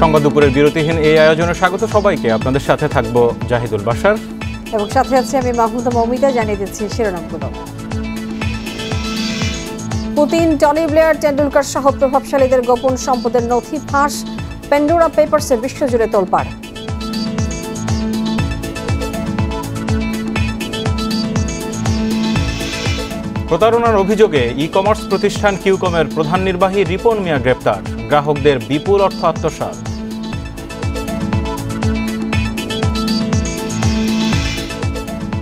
সংবাদ দুপুরের বিরতিহীন এই আয়োজনে স্বাগত সবাইকে। আপনাদের সাথে থাকব জাহিদুল বাসার এবং সাথে আছি আমি মাহমুদা মৌমিতা জানিয়ে দিচ্ছি শিরোনামগুলো। পুতিন টনি ব্লেয়ার টেন্ডুলকার সহ প্রভাবশালীদের গোপন সম্পদের নথি ফাঁস পেন্ডোরা পেপারসে বিশ্বজুড়ে তোলপাড়। প্রতারণার অভিযোগে ই কমার্স প্রতিষ্ঠান কিউকমের প্রধান নির্বাহী রিপন মিয়া গ্রেপ্তার। গ্রাহকদের বিপুল অর্থ আত্মসাৎ।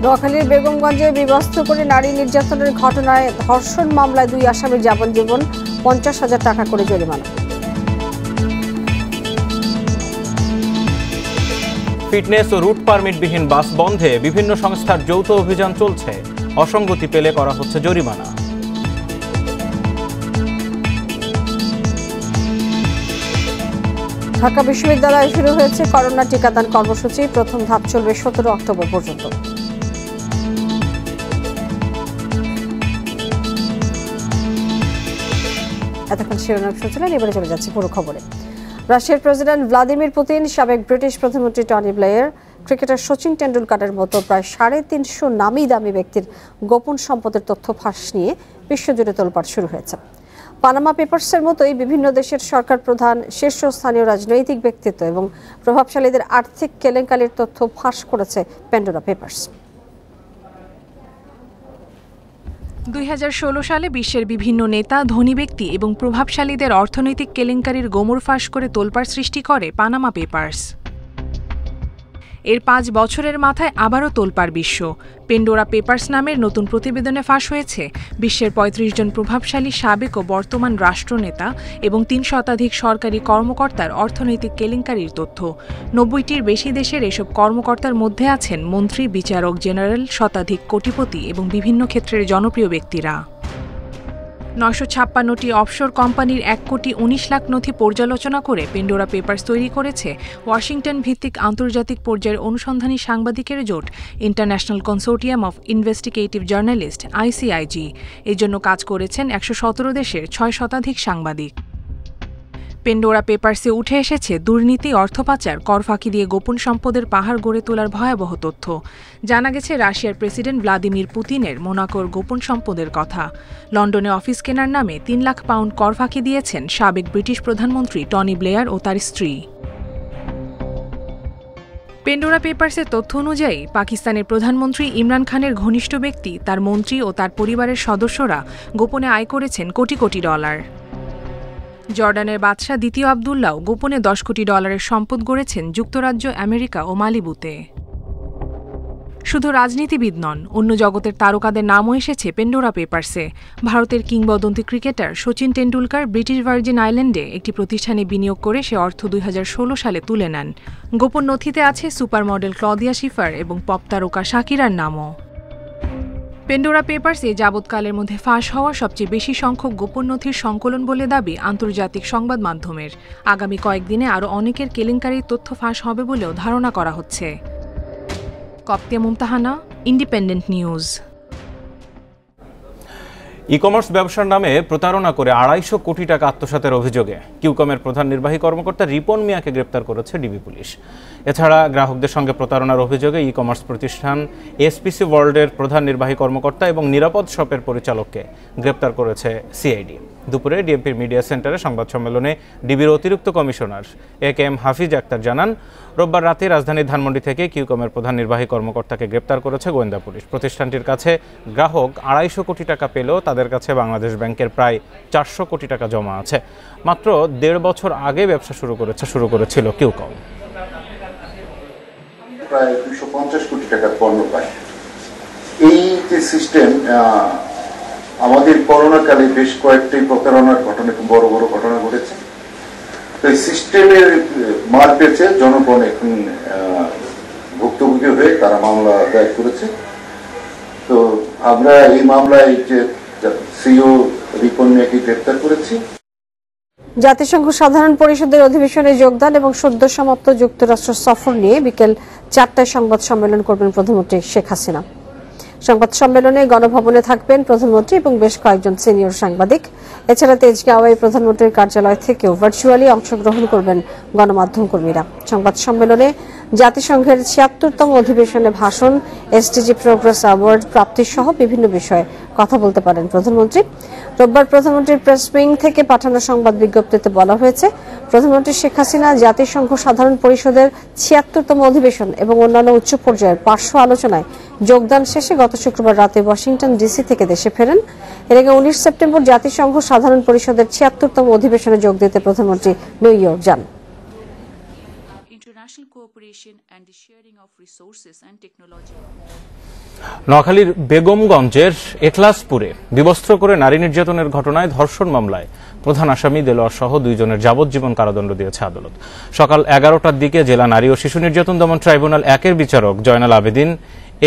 নোয়াখালীর বেগমগঞ্জে বিবস্ত্র করে নারী নির্যাতনের ঘটনায় ধর্ষণ মামলায় দুই আসামির যাবজ্জীবন পঞ্চাশ হাজার টাকা করে জরিমানা। ফিটনেস ও রুট পারমিটবিহীন বাস বন্ধে বিভিন্ন সংস্থার যৌথ অভিযান চলছে। অসঙ্গতি পেলে করা হচ্ছে জরিমানা। ঢাকা বিশ্ববিদ্যালয়ে শুরু হয়েছে করোনা টিকাদান কর্মসূচি। প্রথম ধাপ চলবে সতেরো অক্টোবর পর্যন্ত। এতক্ষণ শিরোনাম শুনছিলেন, এবারে চলে যাচ্ছে পুরো খবরে। রাশিয়ার প্রেসিডেন্ট ভ্লাদিমির পুতিন, সাবেক ব্রিটিশ প্রধানমন্ত্রী টনি ব্লেয়ার, ক্রিকেটার সচিন টেন্ডুলকারের মতো প্রায় সাড়ে তিনশো নামি দামি ব্যক্তির গোপন সম্পদের তথ্য ফাঁস নিয়ে বিশ্বজুড়ে তোলপাড় শুরু হয়েছে। পানামা পেপার্সের মতোই বিভিন্ন দেশের সরকার প্রধান, শীর্ষস্থানীয় রাজনৈতিক ব্যক্তিত্ব এবং প্রভাবশালীদের আর্থিক কেলেঙ্কারির তথ্য ফাঁস করেছে পেন্ডোরা পেপার্স। দুই হাজার ষোলো সালে বিশ্বের বিভিন্ন নেতা, ধনী ব্যক্তি এবং প্রভাবশালীদের অর্থনৈতিক কেলেঙ্কারির গোমর ফাঁস করে তোলপাড় সৃষ্টি করে পানামা পেপার্স এর পাঁচ বছরের মাথায় আবারও তোলপাড় বিশ্ব। পেন্ডোরা পেপার্স নামের নতুন প্রতিবেদনে ফাঁস হয়েছে। বিশ্বের ৩৫ জন প্রভাবশালী সাবেক ও বর্তমান রাষ্ট্রনেতা এবং তিন শতাধিক সরকারি কর্মকর্তার অর্থনৈতিক কেলেঙ্কারির তথ্য। নব্বইটির বেশি দেশের এসব কর্মকর্তার মধ্যে আছেন মন্ত্রী, বিচারক, জেনারেল, শতাধিক কোটিপতি এবং বিভিন্ন ক্ষেত্রের জনপ্রিয় ব্যক্তিরা। নশো ছাপ্পান্নটি অফশোর কোম্পানির এক কোটি উনিশ লাখ নথি পর্যালোচনা করে পেন্ডোরা পেপার্স তৈরি করেছে ওয়াশিংটন ভিত্তিক আন্তর্জাতিক পর্যায়ের অনুসন্ধানী সাংবাদিকের জোট international consortium of investigative journalist ICIJ এর জন্য কাজ করেছেন একশো সতেরো দেশের ছয় শতাধিক সাংবাদিক। পেন্ডোরা পেপার্সে উঠে এসেছে দুর্নীতি অর্থ পাচার কর ফাঁকি দিয়ে গোপন সম্পদের পাহাড় গড়ে তোলার ভয়াবহ তথ্য। জানা গেছে, রাশিয়ার প্রেসিডেন্ট ভ্লাদিমির পুতিনের মোনাকোর গোপন সম্পদের কথা। লন্ডনে অফিস কেনার নামে তিন লাখ পাউন্ড কর ফাঁকি দিয়েছেন সাবেক ব্রিটিশ প্রধানমন্ত্রী টনি ব্লেয়ার ও তার স্ত্রী। পেন্ডোরা পেপার্সের তথ্য অনুযায়ী, পাকিস্তানের প্রধানমন্ত্রী ইমরান খানের ঘনিষ্ঠ ব্যক্তি, তার মন্ত্রী ও তার পরিবারের সদস্যরা গোপনে আয় করেছেন কোটি কোটি ডলার। জর্ডানের বাদশাহ দ্বিতীয় আবদুল্লাও গোপনে দশ কোটি ডলারের সম্পদ গড়েছেন যুক্তরাজ্য, আমেরিকা ও মালিবুতে। শুধু রাজনীতিবিদ নন, অন্য জগতের তারকাদের নামও এসেছে পেন্ডোরা পেপার্সে। ভারতের কিংবদন্তি cricketer Sachin Tendulkar British Virgin আইল্যান্ডে একটি প্রতিষ্ঠানে বিনিয়োগ করে সে অর্থ দুই হাজার ষোলো সালে তুলে নেন। গোপন নথিতে আছে সুপার মডেল ক্লদিয়া শিফার এবং পপ তারকা শাকিরার নামও। পেন্ডোরা পেপার্সে যাবৎকালের মধ্যে ফাঁস হওয়া সবচেয়ে বেশি সংখ্যক গোপন নথির সংকলন বলে দাবি আন্তর্জাতিক সংবাদ মাধ্যমের। আগামী কয়েকদিনে আরও অনেকের কেলেঙ্কারির তথ্য ফাঁস হবে বলেও ধারণা করা হচ্ছে। Koptia Mumtahana, independent news. E commerce ব্যবসার নামে প্রতারণা করে আড়াইশো কোটি টাকা আত্মসাতের অভিযোগে। কিউকমের প্রধান নির্বাহী কর্মকর্তা রিপন মিয়াকে গ্রেপ্তার করেছে ডিবি পুলিশ। এছাড়া গ্রাহকদের সঙ্গে প্রতারণার অভিযোগে ই কমার্স প্রতিষ্ঠান এসপিসি ওয়ার্ল্ডের প্রধান নির্বাহী কর্মকর্তা এবং নিরাপদ শপের পরিচালককে গ্রেপ্তার করেছে সিআইডি। দুপুরে ডিএমপির মিডিয়া সেন্টারে সংবাদ সম্মেলনে ডিবির অতিরিক্ত commissioner A K M Hafiz Akhtar জানান, রোববার রাতে রাজধানী ধানমন্ডি থেকে কিউকমের প্রধান নির্বাহী কর্মকর্তাকে গ্রেপ্তার করেছে গোয়েন্দা পুলিশ। প্রতিষ্ঠানটির কাছে গ্রাহক আড়াইশো কোটি টাকা পেলেও তাদের কাছে বাংলাদেশ ব্যাংকের প্রায় চারশো কোটি টাকা জমা আছে। মাত্র দেড় বছর আগে ব্যবসা শুরু করেছে, শুরু করেছিল কিউকম। প্রায় দুশো কোটি টাকার পণ্য পায়। এই যে সিস্টেম আমাদের করোনাকালে বেশ কয়েকটি প্রতারণার ঘটনা বড় বড় ঘটনা ঘটেছে। তো এই সিস্টেমের মার পেয়েছে জনগণ এখন ভুক্তভোগী হয়ে তারা মামলা দায়ের করেছে। তো আমরা এই মামলায় যে সিও রিপন মিয়াকে গ্রেপ্তার করেছি। জাতিসংঘ সাধারণ পরিষদের অধিবেশনে যোগদান এবং সদ্য সমাপ্ত যুক্তরাষ্ট্র সফর নিয়ে বিকেল চারটায় সংবাদ সম্মেলন করবেন প্রধানমন্ত্রী শেখ হাসিনা। সংবাদ সম্মেলনে গণভবনে থাকবেন প্রধানমন্ত্রী এবং বেশ কয়েকজন সিনিয়র সাংবাদিক। এছাড়া তেজগাঁওয়ে প্রধানমন্ত্রীর কার্যালয় থেকেও ভার্চুয়ালি অংশগ্রহণ করবেন গণমাধ্যম কর্মীরা সংবাদ সম্মেলনে জাতিসংঘের ছিয়াত্তরতম অধিবেশনে ভাষণ এসডিজি প্রোগ্রেস অ্যাওয়ার্ড প্রাপ্তি সহ বিভিন্ন বিষয়ে কথা বলতে পারেন প্রধানমন্ত্রী। রোববার প্রধানমন্ত্রীর প্রেস উইং থেকে পাঠানো সংবাদ বিজ্ঞপ্তিতে বলা হয়েছে, প্রধানমন্ত্রী শেখ হাসিনা জাতিসংঘ সাধারণ পরিষদের ছিয়াত্তরতম অধিবেশন এবং অন্যান্য উচ্চ পর্যায়ের পার্শ্ব আলোচনায় যোগদান শেষে গত শুক্রবার রাতে ওয়াশিংটন ডিসি থেকে দেশে ফেরেন। এর আগে উনিশ সেপ্টেম্বর জাতিসংঘ সাধারণ পরিষদের ছিয়াত্তরতম অধিবেশনে যোগ দিতে প্রধানমন্ত্রী নিউ ইয়র্ক যান। Cooperation and the sharing of resources and technology. নোয়াখালীর বেগমগঞ্জের এখলাসপুরে বিবস্ত্র করে নারী নির্যাতনের ঘটনায় ধর্ষণ মামলায় প্রধান আসামি দেলোয়ার সহ দুইজনের যাবজ্জীবন কারাদণ্ড দিয়েছে আদালত সকাল এগারোটার দিকে জেলা নারী ও শিশু নির্যাতন দমন ট্রাইব্যুনাল একের বিচারক জয়নাল আবেদিন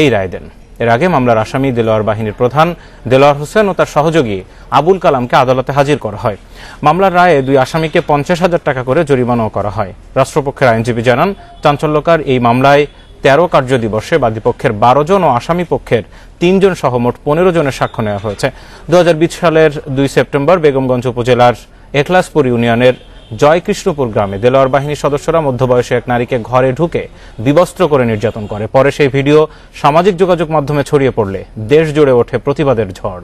এই রায় দেন এর আগে মামলার আসামি দেলোয়ার বাহিনীর প্রধান দেলোয়ার হোসেন ও তার সহযোগী আবুল কালামকে আদালতে হাজির করা হয়। মামলার রায়ে দুই আসামিকে পঞ্চাশ হাজার টাকা করে জরিমানাও করা হয়। রাষ্ট্রপক্ষের আইনজীবী জানান, চাঞ্চল্যকার এই মামলায় তেরো কার্য দিবসে বাদীপক্ষের বারো জন ও আসামি পক্ষের তিনজন সহ মোট পনেরো জনের সাক্ষ্য নেওয়া হয়েছে। দু হাজার বিশ সালের দুই সেপ্টেম্বর বেগমগঞ্জ উপজেলার এখলাসপুর ইউনিয়নের জয়কৃষ্ণপুর গ্রামে দেলোয়ার বাহিনীর সদস্যরা মধ্যবয়সী এক নারীকে ঘরে ঢুকে বিবস্ত্র করে নির্যাতন করে। পরে সেই ভিডিও সামাজিক যোগাযোগ মাধ্যমে ছড়িয়ে পড়লে দেশ জুড়ে ওঠে প্রতিবাদের ঝড়।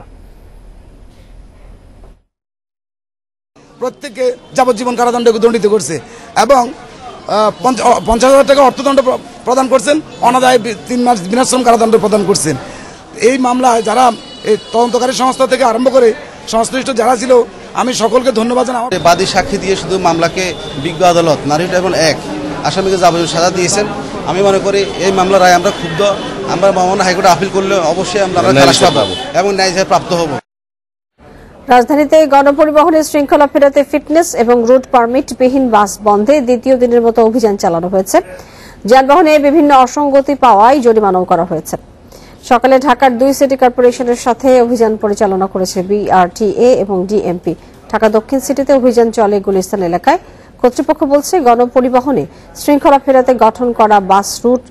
প্রত্যেককে যাবজ্জীবন কারাদণ্ডে দণ্ডিত করছে এবং পঞ্চাশ হাজার টাকা অর্থদণ্ড প্রদান করছেন, অনাদায় তিন মাস বিনাশ্রম কারাদণ্ড প্রদান করছেন। এই মামলায় যারা এই তদন্তকারী সংস্থা থেকে আরম্ভ করে সংশ্লিষ্ট যারা ছিল আমি সকলকে ধন্যবাদ জানাই বাদী সাক্ষী দিয়ে শুধু মামলাকে বিজ্ঞ আদালত নারী ট্রাইব্যুনাল এক। আসামিকে যাবতীয় সাজা দিয়েছেন। আমি মনে করি এই মামলার রায় আমরা ক্ষুব্ধ। আমরা মামলা হাইকোর্টে আপিল করলে অবশ্যই আমরা খালাস পাবো। এবং ন্যায় প্রাপ্ত হব। রাজধানীতে গণপরিবহনের শৃঙ্খলা ফেরাতে ফিটনেস এবং রুট পারমিট বিহীন বাস বন্ধে দ্বিতীয় দিনের মতো অভিযান চালানো হয়েছে। যানবাহনে বিভিন্ন অসঙ্গতি পাওয়ায় জরিমানাও করা হয়েছে। সকালে ঢাকার দুই সিটি কর্পোরেশনের সাথে অভিযান পরিচালনা করেছে বিআরটিএ এবং ডিএমপি। ঢাকা দক্ষিণ সিটিতে অভিযান চলে গুলিস্তান এলাকায়। কর্তৃপক্ষ বলছে, গণপরিবহনে শৃঙ্খলা ফেরাতে গঠন করা বাস রুট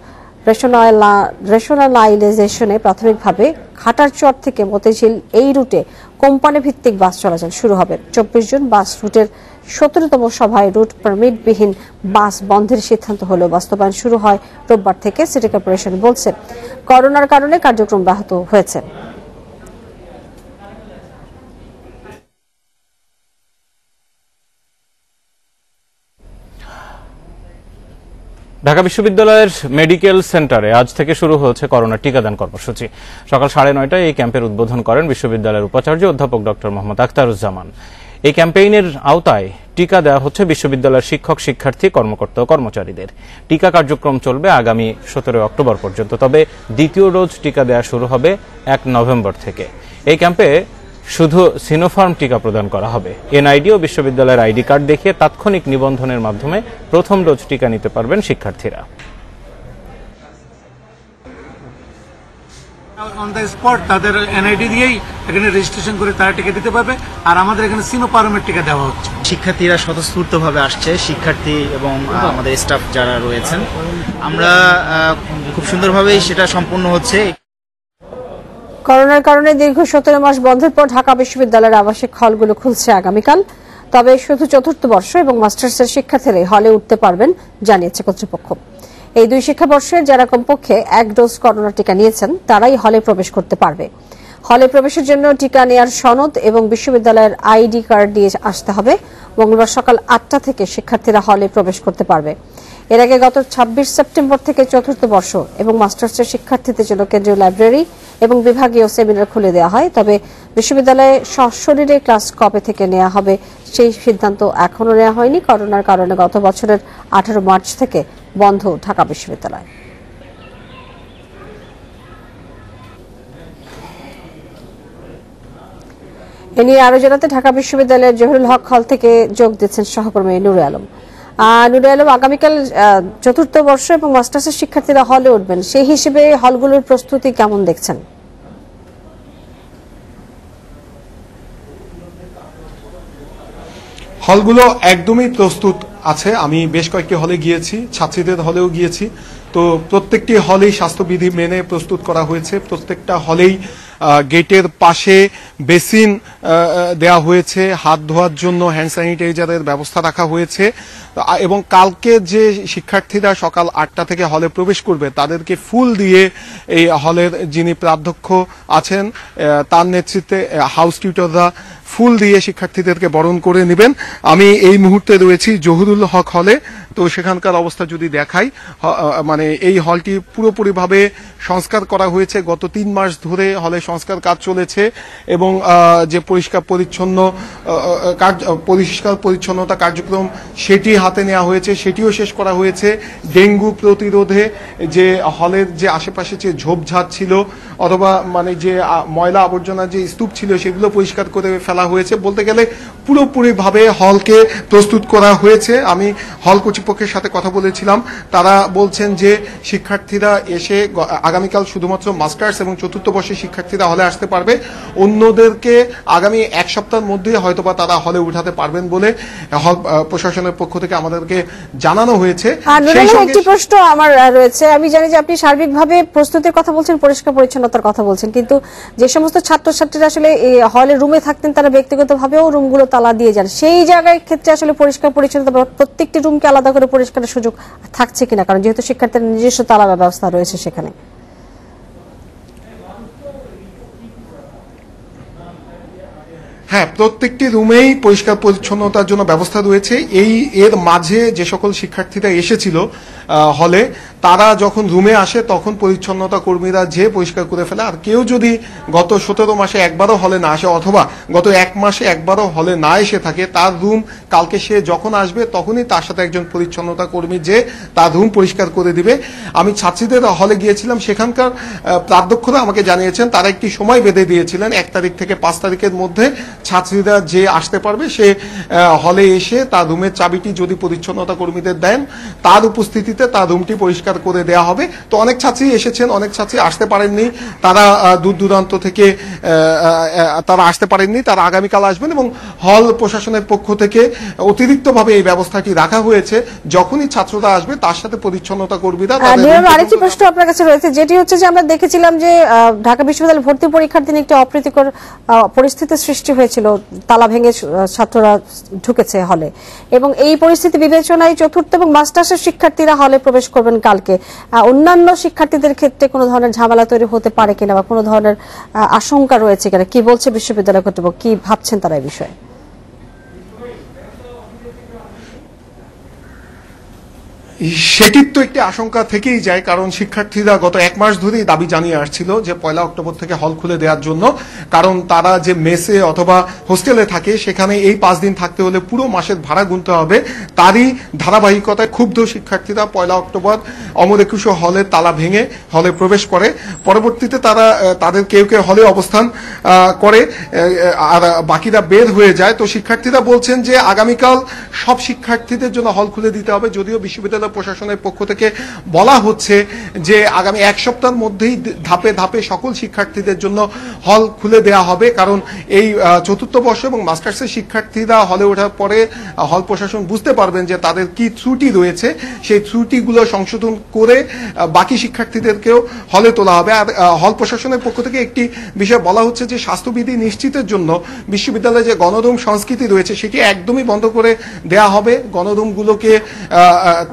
রেশনালাইজেশনে প্রাথমিকভাবে ঘাটারচর থেকে মতিঝিল এই রুটে কোম্পানি ভিত্তিক বাস চলাচল শুরু হবে। চব্বিশ জন বাস রুটের সতেরোতম সভায় রুট পারমিটবিহীন বাস বন্ধের সিদ্ধান্ত হলেও বাস্তবায়ন শুরু হয় রোববার থেকে সিটি কর্পোরেশন বলছে। করোনার কারণে কার্যক্রম ব্যাহত হয়েছে। ঢাকা বিশ্ববিদ্যালয়ের মেডিকেল সেন্টারে আজ থেকে শুরু হয়েছে করোনা টিকাদান কর্মসূচি। সকাল সাড়ে নয়টায় এই ক্যাম্পের উদ্বোধন করেন বিশ্ববিদ্যালয়ের উপাচার্য অধ্যাপক ডক্টর মোহাম্মদ আখতারুজ্জামান। এই ক্যাম্পেইনের আওতায় টিকা দেওয়া হচ্ছে বিশ্ববিদ্যালয়ের শিক্ষক, শিক্ষার্থী, কর্মকর্তা কর্মচারীদের। টিকা কার্যক্রম চলবে আগামী সতেরোই অক্টোবর পর্যন্ত, তবে দ্বিতীয় ডোজ টিকা দেওয়া শুরু হবে এক নভেম্বর থেকে। এই ক্যাম্পে শুধু সিনোফার্ম টিকা প্রদান করা হবে। এনআইডি ও বিশ্ববিদ্যালয়ের আইডি কার্ড দেখিয়ে তাৎক্ষণিক নিবন্ধনের মাধ্যমে প্রথম ডোজ টিকা নিতে পারবেন শিক্ষার্থীরা। অন দ্য স্পট তাদের এনআইডি দিয়েই এখানে রেজিস্ট্রেশন করে তারা টিকা দিতে পারবে। আর আমাদের এখানে সিনোপারমের টিকা দেওয়া হচ্ছে। শিক্ষার্থীরা স্বতঃস্ফূর্তভাবে আসছে শিক্ষার্থী এবং আমাদের স্টাফ যারা রয়েছেন। আমরা খুব সুন্দরভাবেই সেটা সম্পূর্ণ হচ্ছে। করোনার কারণে দীর্ঘ সতেরো মাস বন্ধের পর ঢাকা বিশ্ববিদ্যালয়ের আবাসিক হলগুলো খুলছে আগামীকাল। তবে শুধু চতুর্থ বর্ষ এবং মাস্টার্সের শিক্ষার্থীরাই হলে উঠতে পারবেন জানিয়েছে কর্তৃপক্ষ। এই দুই শিক্ষাবর্ষে যারা কমপক্ষে এক ডোজ করোনা টিকা নিয়েছেন, তারাই হলে প্রবেশ করতে পারবে। হলে প্রবেশের জন্য টিকা নেয়ার সনদ এবং বিশ্ববিদ্যালয়ের আইডি কার্ড দিয়ে আসতে হবে। মঙ্গলবার সকাল আটটা থেকে শিক্ষার্থীরা হলে প্রবেশ করতে পারবে। এর আগে গত ছাব্বিশ সেপ্টেম্বর থেকে চতুর্থ বর্ষ এবং মাস্টার্সের শিক্ষার্থীদের জন্য কেন্দ্রীয় লাইব্রেরি এবং বিভাগীয় সেমিনার খুলে দেওয়া হয়। তবে বিশ্ববিদ্যালয়ে সশরীরে ক্লাস কবে থেকে নেওয়া হবে সেই সিদ্ধান্ত এখনও নেওয়া হয়নি। করোনার কারণে গত বছরের আঠারো মার্চ থেকে বন্ধ ঢাকা বিশ্ববিদ্যালয়। এ নিয়ে আরও জানাতে ঢাকা বিশ্ববিদ্যালয়ের জহুরুল হক হল থেকে যোগ দিচ্ছেন সহকর্মী নুরে আলম। নুরে আলম, আগামীকাল চতুর্থ বর্ষ এবং মাস্টার্সের শিক্ষার্থীরা হলে উঠবেন। সেই হিসেবে হলগুলোর প্রস্তুতি কেমন দেখছেন? হলগুলো একদমই প্রস্তুত আছে, আমি বেশ কয়েকটি হলে গিয়েছি, ছাত্রীদের হলেও গিয়েছি। তো প্রত্যেকটি হলেই স্বাস্থ্যবিধি মেনে প্রস্তুত করা হয়েছে। প্রত্যেকটা হলেই গেটের পাশে বেসিন দেওয়া হয়েছে। হাত ধোয়ার জন্য হ্যান্ড স্যানিটাইজারের ব্যবস্থা রাখা হয়েছে। এবং কালকে যে শিক্ষার্থীরা সকাল আটটা থেকে হলে প্রবেশ করবে, তাদেরকে ফুল দিয়ে এই হলের যিনি প্রাধ্যক্ষ আছেন তার নেতৃত্বে হাউস টিউটররা ফুল দিয়ে শিক্ষার্থীদেরকে বরণ করে নেবেন। আমি এই মুহূর্তে রয়েছি জহুরুল হক হলে। তো সেখানকার অবস্থা যদি দেখাই মানে এই হলটি পুরোপুরিভাবে সংস্কার করা হয়েছে। গত তিন মাস ধরে হলে সংস্কার কাজ চলেছে এবং যে পরিষ্কার পরিচ্ছন্ন পরিষ্কার পরিচ্ছন্নতা কার্যক্রম সেটি হাতে নেওয়া হয়েছে, সেটিও শেষ করা হয়েছে। ডেঙ্গু প্রতিরোধে যে হলের যে আশেপাশে যে ঝোপঝাড় ছিল অথবা মানে যে ময়লা আবর্জনা যে স্তূপ ছিল সেগুলো পরিষ্কার করে ফেলা হয়েছে। বলতে গেলে পুরোপুরিভাবে হলকে প্রস্তুত করা হয়েছে। আমি হল কর্তৃপক্ষের সাথে কথা বলেছিলাম। তারা বলছেন যে শিক্ষার্থীরা এসে আগামীকাল শুধুমাত্র মাস্টার্স এবং চতুর্থ বর্ষের শিক্ষার্থীরা হলে আসতে পারবে। অন্যদেরকে আগামী এক সপ্তাহের মধ্যে হয়তোবা তারা হলে উঠাতে পারবেন বলে প্রশাসনের পক্ষ থেকে আমাদেরকে জানানো হয়েছে। একটি প্রশ্ন আমার রয়েছে। আমি জানি যে আপনি সার্বিকভাবে প্রস্তুতির কথা বলছেন পরিষ্কার পরিচ্ছন্নতার কথা বলছেন কিন্তু যে সমস্ত ছাত্রছাত্রীরা আসলে হলে রুমে থাকতেন তারা ব্যক্তিগতভাবেও রুমগুলো তালা দিয়ে যান। সেই জায়গায় ক্ষেত্রে আসলে পরিষ্কার পরিচ্ছন্নতা প্রত্যেকটি রুমকে আলাদা করে পরিষ্কারের সুযোগ থাকছে কিনা? কারণ যেহেতু শিক্ষার্থীর নিজস্ব তালাবা ব্যবস্থা রয়েছে সেখানে। হ্যাঁ প্রত্যেকটি রুমেই পরিষ্কার পরিচ্ছন্নতার জন্য ব্যবস্থা রয়েছে। এই, এর মাঝে যে সকল শিক্ষার্থীরা এসেছিল হলে, তারা যখন রুমে আসে, তখন পরিচ্ছন্নতা কর্মীরা যে পরিষ্কার করে ফেলে। আর কেউ যদি গত সতেরো মাসে একবারও হলে না আসে, অথবা গত এক মাসে একবারও হলে না এসে থাকে, তার রুম কালকে সে যখন আসবে, তখনই তার সাথে একজন পরিচ্ছন্নতা কর্মী যে তার রুম পরিষ্কার করে দিবে। আমি ছাত্রীদের হলে গিয়েছিলাম, সেখানকার প্রাধ্যক্ষরা আমাকে জানিয়েছেন, তারা একটি সময় বেঁধে দিয়েছিলেন, এক তারিখ থেকে পাঁচ তারিখের মধ্যে ছাত্রীরা যে আসতে পারবে সে হলে এসে তার রুমের চাবিটি যদি পরিচ্ছন্নতা কর্মীদের দেন তার উপস্থিতিতে তার রুমটি পরিষ্কার করে দেওয়া হবে। তো অনেক ছাত্রী এসেছেন অনেক ছাত্রী আসতে পারেননি। তারা দূর দূরান্ত থেকে তারা আসতে পারেননি তারা আগামীকাল আসবেন এবং হল প্রশাসনের পক্ষ থেকে অতিরিক্তভাবে এই ব্যবস্থাটি রাখা হয়েছে। যখনই ছাত্ররা আসবে তার সাথে পরিচ্ছন্নতা কর্মীরা আরেকটি প্রশ্ন আপনার কাছে রয়েছে যেটি হচ্ছে যে আমরা দেখেছিলাম যে ঢাকা বিশ্ববিদ্যালয় ভর্তি পরীক্ষার দিন একটি অপ্রীতিকর পরিস্থিতির সৃষ্টি হয়েছিল তালা ভেঙে ছাত্ররা ঢুকেছে হলে এবং এই পরিস্থিতি বিবেচনায় চতুর্থ এবং মাস্টার্সের শিক্ষার্থীরা হলে প্রবেশ করবেন কালকে। অন্যান্য শিক্ষার্থীদের ক্ষেত্রে কোনো ধরনের ঝামেলা তৈরি হতে পারে কিনা বা কোনো ধরনের আশঙ্কা রয়েছে কিনা, কি বলছে বিশ্ববিদ্যালয় কর্তৃপক্ষ, কি ভাবছেন তারা এই বিষয়ে? সেটির তো একটি আশঙ্কা থেকেই যায়, কারণ শিক্ষার্থীরা গত এক মাস ধরেই দাবি জানিয়ে আসছিল যে পয়লা অক্টোবর থেকে হল খুলে দেওয়ার জন্য, কারণ তারা যে মেসে অথবা হোস্টেলে থাকে, সেখানে এই পাঁচ দিন থাকতে হলে পুরো মাসের ভাড়া গুনতে হবে। তারই ধারাবাহিকতায় ক্ষুব্ধ শিক্ষার্থীরা পয়লা অক্টোবর অমর একুশ হলে তালা ভেঙে হলে প্রবেশ করে। পরবর্তীতে তারা তাদের কেউ কেউ হলে অবস্থান করে আর বাকিরা বের হয়ে যায়। তো শিক্ষার্থীরা বলছেন যে আগামীকাল সব শিক্ষার্থীদের জন্য হল খুলে দিতে হবে, যদিও বিশ্ববিদ্যালয় প্রশাসনের পক্ষ থেকে বলা হচ্ছে যে আগামী এক সপ্তাহের মধ্যেই ধাপে ধাপে সকল শিক্ষার্থীদের জন্য হল খুলে দেওয়া হবে। কারণ এই চতুর্থ বর্ষ এবং মাস্টার্সের শিক্ষার্থীরা হলে ওঠার পরে হল প্রশাসন বুঝতে পারবেন যে তাদের কি ত্রুটি রয়েছে। সেই ত্রুটিগুলো সংশোধন করে বাকি শিক্ষার্থীদেরকেও হলে তোলা হবে। আর হল প্রশাসনের পক্ষ থেকে একটি বিষয় বলা হচ্ছে যে স্বাস্থ্যবিধি নিশ্চিতের জন্য বিশ্ববিদ্যালয়ে যে গণরুম সংস্কৃতি রয়েছে, সেটি একদমই বন্ধ করে দেয়া হবে। গণরুমগুলোকে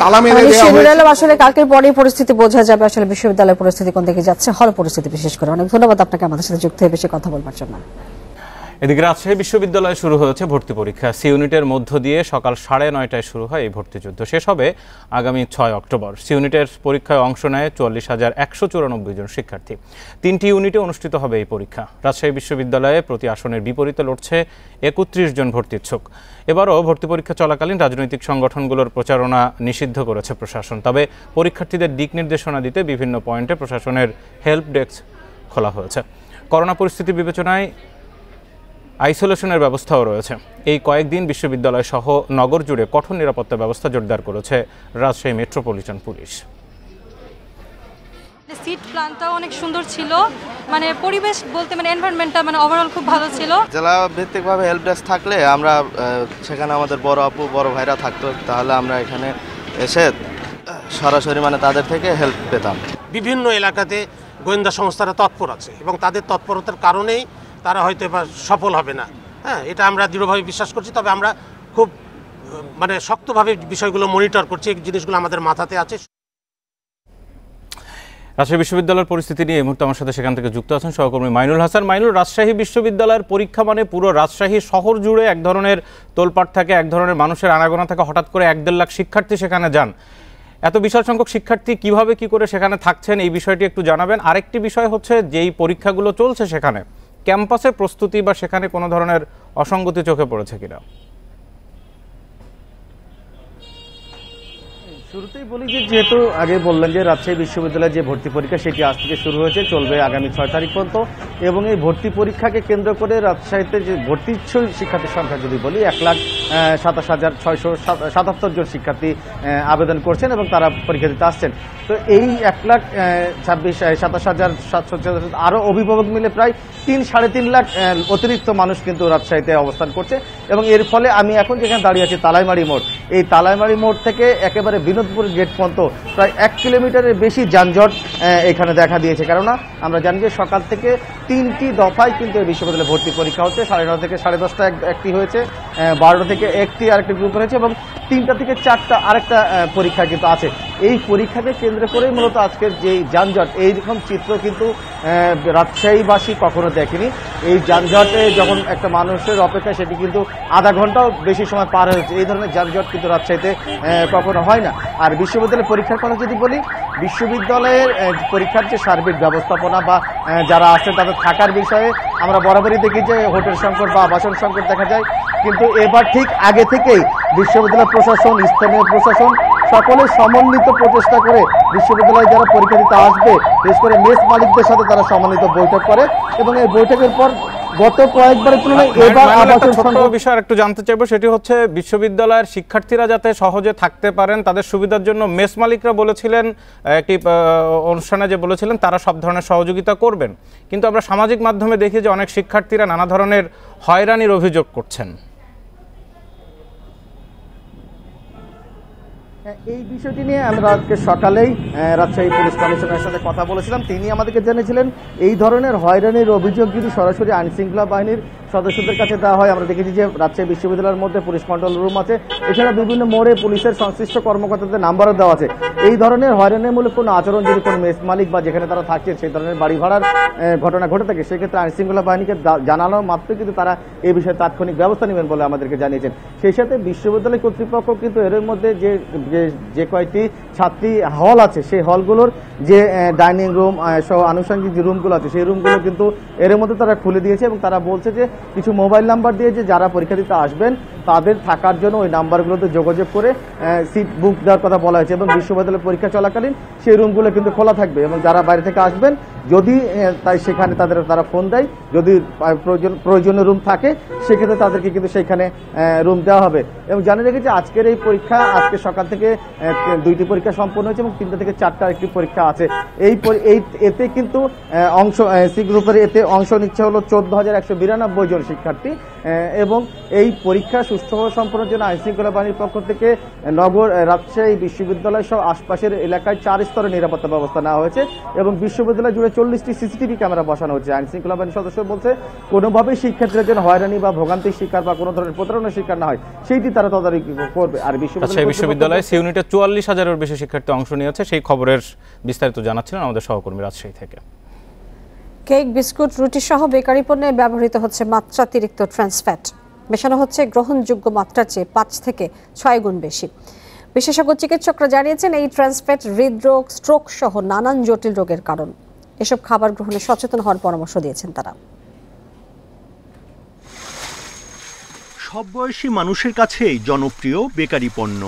তালা মেরে দেওয়া হয়েছে। আসলে কালকের পরেই পরিস্থিতি বোঝা যাবে আসলে বিশ্ববিদ্যালয়ের পরিস্থিতি কোন দিকে যাচ্ছে হল পরিস্থিতি বিশেষ করে। অনেক ধন্যবাদ আপনাকে আমাদের সাথে যুক্ত হয়ে বেশি কথা বলবার জন্য। এদিকে রাজশাহী বিশ্ববিদ্যালয়ে শুরু হয়েছে ভর্তি পরীক্ষা। সি ইউনিটের মধ্য দিয়ে সকাল সাড়ে নয়টায় শুরু হয় এই ভর্তি যুদ্ধ। শেষ হবে আগামী ছয় অক্টোবর। সি ইউনিটের পরীক্ষায় অংশ নেয় চুয়াল্লিশ হাজার একশো চুরানব্বই জন শিক্ষার্থী। তিনটি ইউনিটে অনুষ্ঠিত হবে এই পরীক্ষা। রাজশাহী বিশ্ববিদ্যালয়ে প্রতি আসনের বিপরীতে লড়ছে একত্রিশ জন ভর্তি ইচ্ছুক এবারও ভর্তি পরীক্ষা চলাকালীন রাজনৈতিক সংগঠনগুলোর প্রচারণা নিষিদ্ধ করেছে প্রশাসন। তবে পরীক্ষার্থীদের দিক নির্দেশনা দিতে বিভিন্ন পয়েন্টে প্রশাসনের হেল্প ডেস্ক খোলা হয়েছে। করোনা পরিস্থিতি বিবেচনায় আইসোলেশনের ব্যবস্থাও রয়েছে। এই কয়েকদিন বিশ্ববিদ্যালয় সহ নগর জুড়ে কঠোর নিরাপত্তা ব্যবস্থা জোরদার করেছে রাজশাহী মেট্রোপলিটন পুলিশ। সিট প্ল্যানটাও অনেক সুন্দর ছিল। মানে পরিবেশ বলতে মানে এনভায়রনমেন্টটা মানে ওভারঅল খুব ভালো ছিল। জেলা ভিত্তিকভাবে হেল্প ডেস্ক থাকলে আমরা সেখানে আমাদের বড় আপু বড় ভাইরা থাকতো তাহলে আমরা এখানে এসে সরাসরি মানে তাদের থেকে হেল্প পেতাম। বিভিন্ন এলাকাতে গোয়েন্দা সংস্থারা তৎপর আছে এবং তাদের তৎপরতার কারণেই তারা হয়তো এবার সফল হবে না। হ্যাঁ এটা আমরা দৃঢ়ভাবে বিশ্বাস করছি, তবে আমরা খুব মানে শক্তভাবে বিষয়গুলো মনিটর করছি, এই জিনিসগুলো আমাদের মাথাতে আছে। রাজশাহী বিশ্ববিদ্যালয়ের পরিস্থিতি নিয়ে এই মুহূর্তে আমার সাথে সেখান থেকে যুক্ত আছেন সহকর্মী মাইনুল হাসান। মাইনুল, রাজশাহী বিশ্ববিদ্যালয়ের পরীক্ষা মানে পুরো রাজশাহী শহর জুড়ে এক ধরনের তোলপাট থাকে, এক ধরনের মানুষের আনাগোনা থাকে, হঠাৎ করে এক দেড় লাখ শিক্ষার্থী সেখানে যান। এত বিশাল সংখ্যক শিক্ষার্থী কীভাবে কি করে সেখানে থাকছেন, এই বিষয়টি একটু জানাবেন। আরেকটি বিষয় হচ্ছে, যেই পরীক্ষাগুলো চলছে সেখানে ক্যাম্পাসের প্রস্তুতি বা সেখানে কোনো ধরনের অসঙ্গতি চোখে পড়েছে কিনা? শুরুতেই বলি যে, যেহেতু আগে বললেন যে, রাজশাহী বিশ্ববিদ্যালয়ের যে ভর্তি পরীক্ষা সেটি আজ থেকে শুরু হয়েছে, চলবে আগামী ছয় তারিখ পর্যন্ত। এবং এই ভর্তি পরীক্ষাকে কেন্দ্র করে রাজশাহীতে যে ভর্তি শিক্ষার্থীর সংখ্যা যদি বলি, এক লাখ সাতাশ হাজার ছয়শো সাত- সাতাত্তর জন শিক্ষার্থী আবেদন করছেন এবং তারা পরীক্ষা দিতে আসছেন। তো এই এক লাখ ছাব্বিশ সাতাশ হাজার সাতশো আরও অভিভাবক মিলে প্রায় তিন, সাড়ে তিন লাখ অতিরিক্ত মানুষ কিন্তু রাজশাহীতে অবস্থান করছে। এবং এর ফলে আমি এখন যেখানে দাঁড়িয়ে আছি, তালাইমারি মোড়। এই তালাইমারি মোড় থেকে একেবারে বিনোদপুর গেট পর্যন্ত প্রায় এক কিলোমিটারের বেশি যানজট এখানে দেখা দিয়েছে। কেননা, আমরা জানি যে সকাল থেকে তিনটি দফায় কিন্তু এই বিশ্ববিদ্যালয়ে ভর্তি পরীক্ষা হচ্ছে। সাড়ে নটা থেকে সাড়ে দশটা এক- একটি হয়েছে বারোটা থেকে একটি আরেকটি গ্রুপ হয়েছে এবং তিনটা থেকে চারটা আরেকটা পরীক্ষা কিন্তু আছে। এই পরীক্ষাকে কেন্দ্র করেই মূলত আজকের যে যানজট এইরকম চিত্র কিন্তু রাজশাহীবাসী কখনো দেখেনি। এই যানজটে যখন একটা মানুষের অপেক্ষা, সেটি কিন্তু আধা ঘন্টাও বেশি সময় পার হয়েছে এই ধরনের যানজট কিন্তু রাজশাহীতে কখনো হয় না। আর বিশ্ববিদ্যালয়ের পরীক্ষার কথা যদি বলি, বিশ্ববিদ্যালয়ের পরীক্ষার যে সার্বিক ব্যবস্থাপনা বা যারা আসেন তাদের থাকার বিষয়ে আমরা বরাবরই দেখি যে হোটেল সংকট বা আবাসন সংকট দেখা যায়। কিন্তু এবার ঠিক আগে থেকেই বিশ্ববিদ্যালয় প্রশাসন, স্থানীয় প্রশাসন সকলে সমন্বিত প্রচেষ্টা করে বিশ্ববিদ্যালয়ে যারা পরীক্ষা দিতে আসবে বিশেষ করে মেস মালিকদের সাথে তারা সমন্বিত বৈঠক করে এবং এই বৈঠকের পর গত কয়েকবারের তুলনায় এবার বিষয় একটু জানতে চাইব সেটি হচ্ছে বিশ্ববিদ্যালয়ের শিক্ষার্থীরা যাতে সহজে থাকতে পারেন তাদের সুবিধার জন্য মেস মালিকরা বলেছিলেন একটি অনুষ্ঠানে যে বলেছিলেন তারা সব ধরনের সহযোগিতা করবেন। কিন্তু আমরা সামাজিক মাধ্যমে দেখি যে অনেক শিক্ষার্থীরা নানা ধরনের হয়রানির অভিযোগ করছেন। এই বিষয়টি নিয়ে আমরা আজকে সকালেই রাজশাহী পুলিশ কমিশনারের সাথে কথা বলেছিলাম। তিনি আমাদেরকে জেনেছিলেন, এই ধরনের হয়রানির অভিযোগ যদি সরাসরি আইনশৃঙ্খলা বাহিনীর সদস্যদের কাছে দেওয়া হয়। আমরা দেখেছি যে রাজশাহী বিশ্ববিদ্যালয়ের মধ্যে পুলিশ কন্ট্রোল রুম আছে। এছাড়া বিভিন্ন মোড়ে পুলিশের সংশ্লিষ্ট কর্মকর্তাদের নাম্বারও দেওয়া আছে। এই ধরনের হয়রানিমূলক কোনো আচরণ যদি কোনো মেস মালিক বা যেখানে তারা থাকছেন সেই ধরনের বাড়ি ভাড়ার ঘটনা ঘটে থাকে, সেক্ষেত্রে আইন শৃঙ্খলা বাহিনীকে জানানো মাত্রই কিন্তু তারা এই বিষয়ে তাৎক্ষণিক ব্যবস্থা নেবেন বলে আমাদেরকে জানিয়েছেন। সেই সাথে বিশ্ববিদ্যালয় কর্তৃপক্ষ কিন্তু এর মধ্যে যে- যে কয়েকটি ছাত্রী হল আছে, সেই হলগুলোর যে ডাইনিং রুম সহ আনুষঙ্গিক যে রুমগুলো আছে, সেই রুমগুলো কিন্তু এর মধ্যে তারা খুলে দিয়েছে এবং তারা বলছে যে কিছু মোবাইল নাম্বার দিয়ে যে যারা পরীক্ষা দিতে আসবেন তাদের থাকার জন্য ওই নাম্বারগুলোতে যোগাযোগ করে সিট বুক দেওয়ার কথা বলা হয়েছে এবং বিশ্ববিদ্যালয়ের পরীক্ষা চলাকালীন সেই রুমগুলো কিন্তু খোলা থাকবে এবং যারা বাইরে থেকে আসবেন যদি তাই সেখানে তাদের, তারা ফোন দেয়। যদি প্রয়োজন প্রয়োজনীয় রুম থাকে, সেক্ষেত্রে তাদেরকে কিন্তু সেখানে রুম দেওয়া হবে। এবং জানা রেখেছি আজকের এই পরীক্ষা, আজকে সকাল থেকে দুইটি পরীক্ষা সম্পন্ন হয়েছে এবং তিনটা থেকে চারটা একটি পরীক্ষা আছে। এই এই এতে কিন্তু অংশ সি গ্রুপের এতে অংশ নিচ্ছে হলো চোদ্দ হাজার একশো বিরানব্বই জন শিক্ষার্থী। এবং এই পরীক্ষা সুষ্ঠুভাবে সম্পন্নের জন্য আইন শৃঙ্খলা বাহিনীর পক্ষ থেকে নগর রাজশাহী বিশ্ববিদ্যালয় সহ আশপাশের এলাকায় চার স্তরের নিরাপত্তা ব্যবস্থা নেওয়া হয়েছে এবং বিশ্ববিদ্যালয় জুড়ে চল্লিশটি সিসিটিভি ক্যামেরা বসানো হয়েছে। আইন শৃঙ্খলা বাহিনীর সদস্য বলছে কোনোভাবেই শিক্ষার্থীরা যেন হয়রানি বা ভোগান্তির শিকার বা কোনো ধরনের প্রতারণার শিকার না হয় সেইটি তারা তদারকি করবে। আর বিশ্ববিদ্যালয় বিশ্ববিদ্যালয়ে সি ইউনিটে চুয়াল্লিশ হাজারের বেশি শিক্ষার্থী অংশ নিয়েছে সেই খবরের বিস্তারিত জানাচ্ছিলেন আমাদের সহকর্মী রাজশাহী থেকে। কেক, বিস্কুট রুটি সহ বেকারি পণ্যে ব্যবহৃত হচ্ছে মাত্রাতিরিক্ত ট্রান্সফ্যাট মেশানো হচ্ছে গ্রহণযোগ্য মাত্রার চেয়ে পাঁচ থেকে ছয় গুণ বেশি। বিশেষজ্ঞ চিকিৎসকরা জানিয়েছেন, এই ট্রান্সফ্যাট হৃদরোগ স্ট্রোক সহ নানান জটিল রোগের কারণ। এসব খাবার গ্রহণে সচেতন হওয়ার পরামর্শ দিয়েছেন তারা। সব বয়সী মানুষের কাছেই জনপ্রিয় বেকারি পণ্য।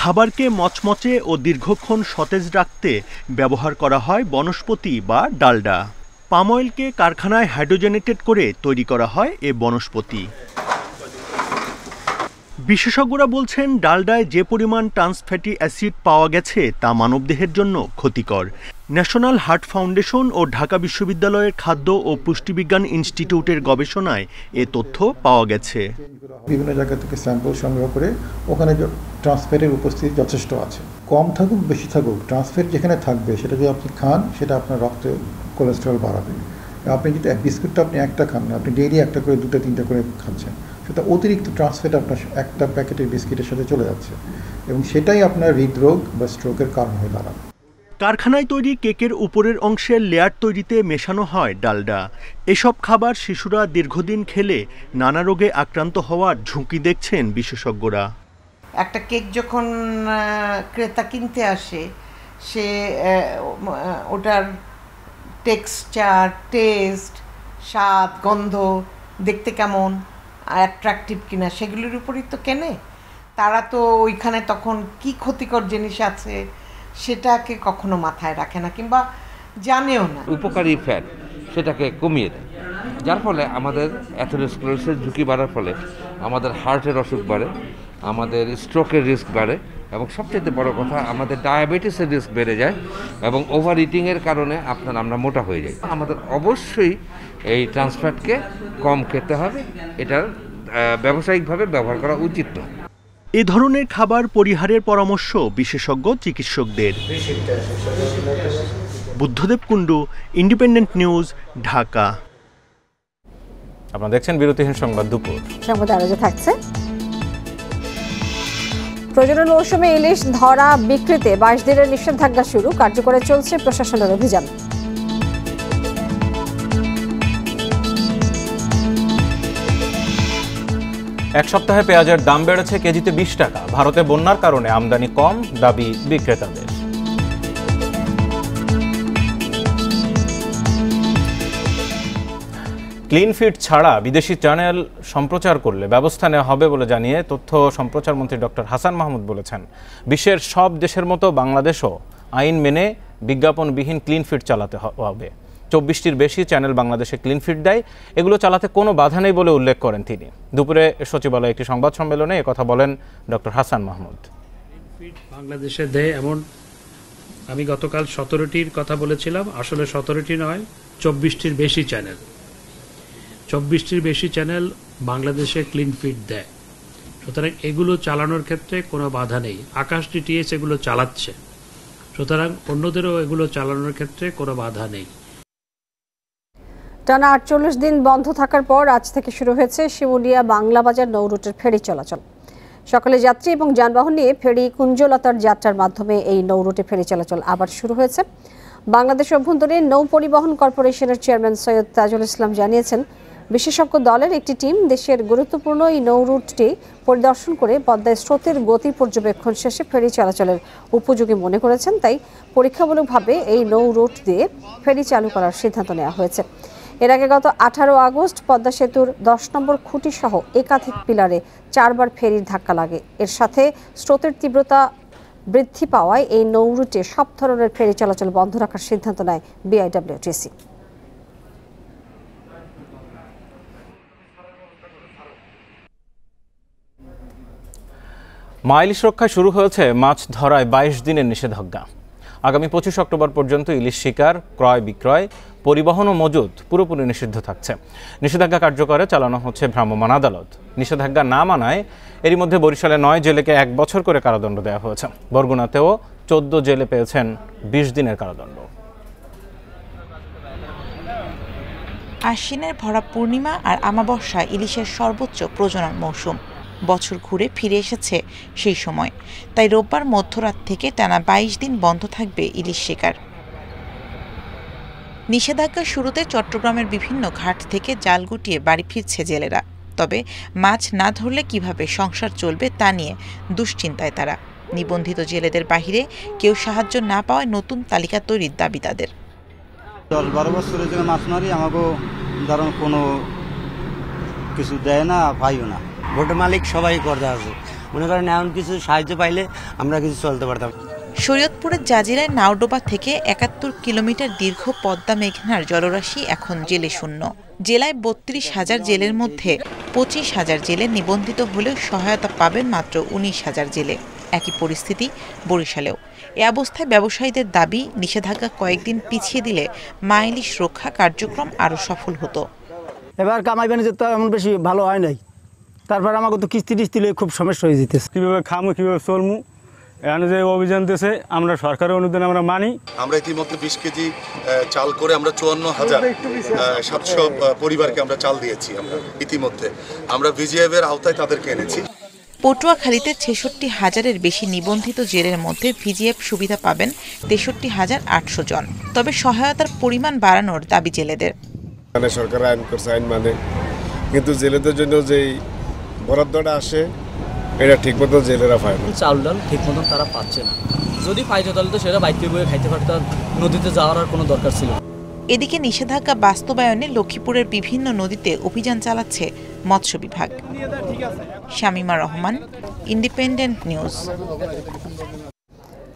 খাবারকে মচমচে ও দীর্ঘক্ষণ সতেজ রাখতে ব্যবহার করা হয় বনস্পতি বা ডালডা। পাম অয়েলকে কারখানায় হাইড্রোজেনেটেড করে তৈরি করা হয় এ বনস্পতি। বিশেষজ্ঞরা বলছেন, ডালডায় যে পরিমাণ ট্রান্সফ্যাটি অ্যাসিড পাওয়া গেছে তা মানবদেহের জন্য ক্ষতিকর। ন্যাশনাল হার্ট ফাউন্ডেশন ও ঢাকা বিশ্ববিদ্যালয়ের খাদ্য ও পুষ্টিবিজ্ঞান ইনস্টিটিউটের গবেষণায় এ তথ্য পাওয়া গেছে। বিভিন্ন জায়গা থেকে স্যাম্পল সংগ্রহ করে ওখানে ট্রান্সফারের উপস্থিতি যথেষ্ট আছে। কম থাকুক, বেশি থাকুক ট্রান্সফেট যেখানে থাকবে, সেটা যদি আপনি খান, সেটা আপনার রক্তে কোলেস্ট্রল বাড়াবে। আপনি যদি এক বিস্কুটটা আপনি একটা খান না আপনি ডেইলি একটা করে দুটো তিনটা করে খাচ্ছেন। সেটা অতিরিক্ত ট্রান্সফেট আপনার একটা প্যাকেটের বিস্কিটের সাথে চলে যাচ্ছে। এবং সেটাই আপনার হৃদরোগ বা স্ট্রোকের কারণ হয়ে দাঁড়াবে। কারখানায় তৈরি কেকের উপরের অংশের লেয়ার তৈরিতে মেশানো হয় ডালডা। এসব খাবার শিশুরা দীর্ঘদিন খেলে নানা রোগে আক্রান্ত হওয়ার ঝুঁকি দেখছেন বিশেষজ্ঞরা। একটা কেক যখন ক্রেতা কিনতে আসে সে ওটার টেক্সচার টেস্ট স্বাদ, গন্ধ, দেখতে কেমন অ্যাট্রাকটিভ কিনা, সেগুলির উপরই তো কেনে। তারা তো ওইখানে তখন কি ক্ষতিকর জিনিস আছে, সেটাকে কখনো মাথায় রাখে না কিংবা জানেও না। উপকারী ফ্যাট সেটাকে কমিয়ে দেয়। যার ফলে আমাদের অ্যাথেরোস্ক্লেরোসিস ঝুঁকি বাড়ার ফলে আমাদের হার্টের অসুখ বাড়ে, আমাদের স্ট্রোকের রিস্ক বাড়ে এবং সবচেয়ে বড় কথা আমাদের ডায়াবেটিসের রিস্ক বেড়ে যায় এবং ওভার ইটিংয়ের কারণে আপনার আমরা মোটা হয়ে যাই। আমাদের অবশ্যই এই ট্রান্সফ্যাটকে কম খেতে হবে এটার ব্যবসায়িকভাবে ব্যবহার করা উচিত নয়। এ ধরনের খাবার পরিহারের পরামর্শ বিশেষজ্ঞ চিকিৎসকদের। Buddhadeb Kundu independent news Dhaka. আপনারা দেখছেন বিরতিহীন সংবাদ দুপুর। সংবাদে আরও যে থাকছে। প্রজনন মৌসুমে ইলিশ ধরা বিক্রিতে বাইশ দিনের নিষেধাজ্ঞা শুরু, কার্যকরে চলছে প্রশাসনের অভিযান। এক সপ্তাহে পেঁয়াজের দাম বেড়েছে কেজিতে বিশ টাকা। ভারতে বন্যার কারণে আমদানি কম, দাবি বিক্রেতাদের। ক্লিন ফিট ছাড়া বিদেশি চ্যানেল সম্প্রচার করলে ব্যবস্থা নেওয়া হবে বলে জানিয়ে তথ্য সম্প্রচার মন্ত্রী ডক্টর হাসান মাহমুদ বলেছেন। বিশ্বের সব দেশের মতো বাংলাদেশও আইন মেনে বিজ্ঞাপনবিহীন ক্লিন ফিট চালাতে হবে। চব্বিশটির বেশি চ্যানেল বাংলাদেশে ক্লিন ফিট দেয়। এগুলো চালাতে কোনো বাধা নেই বলে উল্লেখ করেন তিনি। দুপুরে সচিবালয়ে একটি সংবাদ সম্মেলনে কথা বলেন ডক্টর হাসান মাহমুদ। বাংলাদেশে দেয় এমন আমি গতকাল সতেরোটির কথা বলেছিলাম। আসলে সতেরোটি নয়, চব্বিশটির বেশি চ্যানেল। চব্বিশটির বেশি চ্যানেল বাংলাদেশে ক্লিন ফিট দেয়। সুতরাং এগুলো চালানোর ক্ষেত্রে কোনো বাধা নেই। আকাশ ডিটিএস এগুলো চালাচ্ছে। সুতরাং অন্যদেরও এগুলো চালানোর ক্ষেত্রে কোনো বাধা নেই। টানা আটচল্লিশ দিন বন্ধ থাকার পর আজ থেকে শুরু হয়েছে শিমুলিয়া বাংলা বাজার নৌ রুটের ফেরি চলাচল। সকালে যাত্রী এবং যানবাহন নিয়ে ফেরি কুঞ্জলতার যাত্রার মাধ্যমে এই নৌ রুটে ফেরি চলাচল আবার শুরু হয়েছে। বাংলাদেশ অভ্যন্তরীণ নৌ পরিবহন কর্পোরেশনের চেয়ারম্যান সৈয়দ তাজুল ইসলাম জানিয়েছেন বিশেষজ্ঞ দলের একটি টিম দেশের গুরুত্বপূর্ণ এই নৌ রুটটি পরিদর্শন করে পদ্মায় স্রোতের গতি পর্যবেক্ষণ শেষে ফেরি চলাচলের উপযোগী মনে করেছেন, তাই পরীক্ষামূলকভাবে এই নৌ রুট দিয়ে ফেরি চালু করার সিদ্ধান্ত নেওয়া হয়েছে। এর আগে গত আঠারো আগস্ট পদ্মা সেতুর দশ নম্বর খুঁটি সহ একাধিক পিলারে চারবার ফেরির ধাক্কা লাগে। এর সাথে স্রোতের তীব্রতা বৃদ্ধি পাওয়ায় এই নৌ রুটে সব ধরনের ফেরি চলাচল বন্ধ রাখার সিদ্ধান্ত নেয় বিআইডব্লিউটিসি। মা ইলিশ রক্ষায় শুরু হয়েছে মাছ ধরায় বাইশ দিনের নিষেধাজ্ঞা। আগামী পঁচিশ অক্টোবর পর্যন্ত ইলিশ শিকার, ক্রয় বিক্রয়, পরিবহন ও মজুত পুরোপুরি নিষিদ্ধ থাকছে। নিষেধাজ্ঞা কার্যকরে চালানো হচ্ছে ভ্রাম্যমাণ আদালত। নিষেধাজ্ঞা না মানায় এরই মধ্যে বরিশালে নয় জেলেকে এক বছর করে কারাদণ্ড দেওয়া হয়েছে। বরগুনাতেও চোদ্দ জেলে পেয়েছেন বিশ দিনের কারাদণ্ড। আশ্বিনের ভরা পূর্ণিমা আর আমাবস্যা ইলিশের সর্বোচ্চ প্রজনন মৌসুম। বছর ঘুরে ফিরে এসেছে সেই সময়। তাই রোববার মধ্যরাত থেকে টানা বাইশ দিন বন্ধ থাকবে ইলিশ শিকার। নিষেধাজ্ঞার শুরুতে চট্টগ্রামের বিভিন্ন ঘাট থেকে জাল গুটিয়ে বাড়ি ফিরছে জেলেরা। তবে মাছ না ধরলে কীভাবে সংসার চলবে তা নিয়ে দুশ্চিন্তায় তারা। নিবন্ধিত জেলেদের বাহিরে কেউ সাহায্য না পাওয়ায় নতুন তালিকা তৈরির দাবি তাদের। দশ বারো বছরের জন্য মাছ মারি, আমাকেও ধরুন কোনো কিছু দেয় না পাইও না। ভোটের মালিক সবাই করতে আছে মনে করেন এমন কিছু সাহায্য পাইলে আমরা কিছু চলতে পারতাম। শরীয়তপুরের জাজিরায় নাওডোবা থেকে একাত্তর কিলোমিটার দীর্ঘ পদ্মা মেঘনার জলরাশি এখন জেলে শূন্য। জেলায় বত্রিশ হাজার জেলের মধ্যে পঁচিশ হাজার জেলে নিবন্ধিত হলেও সহায়তা পাবেন মাত্র উনিশ হাজার জেলে। একই পরিস্থিতি বরিশালেও। এ অবস্থায় ব্যবসায়ীদের দাবি নিষেধাজ্ঞা কয়েকদিন পিছিয়ে দিলে মাইলিশ রক্ষা কার্যক্রম আরও সফল হতো। এবার কামাই বাণিজ্য তো এমন বেশি ভালো হয় নাই। তারপর আমাকে তো কিস্তি টিস্তি লয়ে খুব সমস্যা হয়ে যেতেছে। কীভাবে খামো কীভাবে চলমু এখানে যে অভিযান দিয়েছে আমরা সরকারের অনুদান আমরা মানি। আমরা ইতিমধ্যে বিশ কেজি চাল করে আমরা চুয়ান্ন হাজার সাতশো পরিবারকে আমরা চাল দিয়েছি আমরা ইতিমধ্যে। আমরা ভিজিএফ এর আওতায় তাদেরকে এনেছি। পটুয়াখালীতে ছেষট্টি হাজারের বেশি নিবন্ধিত জেলের মধ্যে ভিজিএফ সুবিধা পাবেন তেষট্টি হাজার আটশো জন। তবে সহায়তার পরিমাণ বাড়ানোর দাবি জেলেদের। মানে সরকার আইন করছে আইন মানে। কিন্তু জেলেদের জন্য যেই বরাদ্দটা আসে এটা ঠিক মতো জেলেরা পায় না। চাউল ডাল ঠিক মতন তারা পাচ্ছে না। যদি পাইতো তাহলে তো সেটা বাইকে বয়ে খাইতে পারতো নদীতে যাওয়ার আর কোনো দরকার ছিল না। এদিকে নিষেধাজ্ঞা বাস্তবায়নে লক্ষ্মীপুরের বিভিন্ন নদীতে অভিযান চালাচ্ছে মৎস্য বিভাগ। শামিমা রহমান ইন্ডিপেন্ডেন্ট নিউজ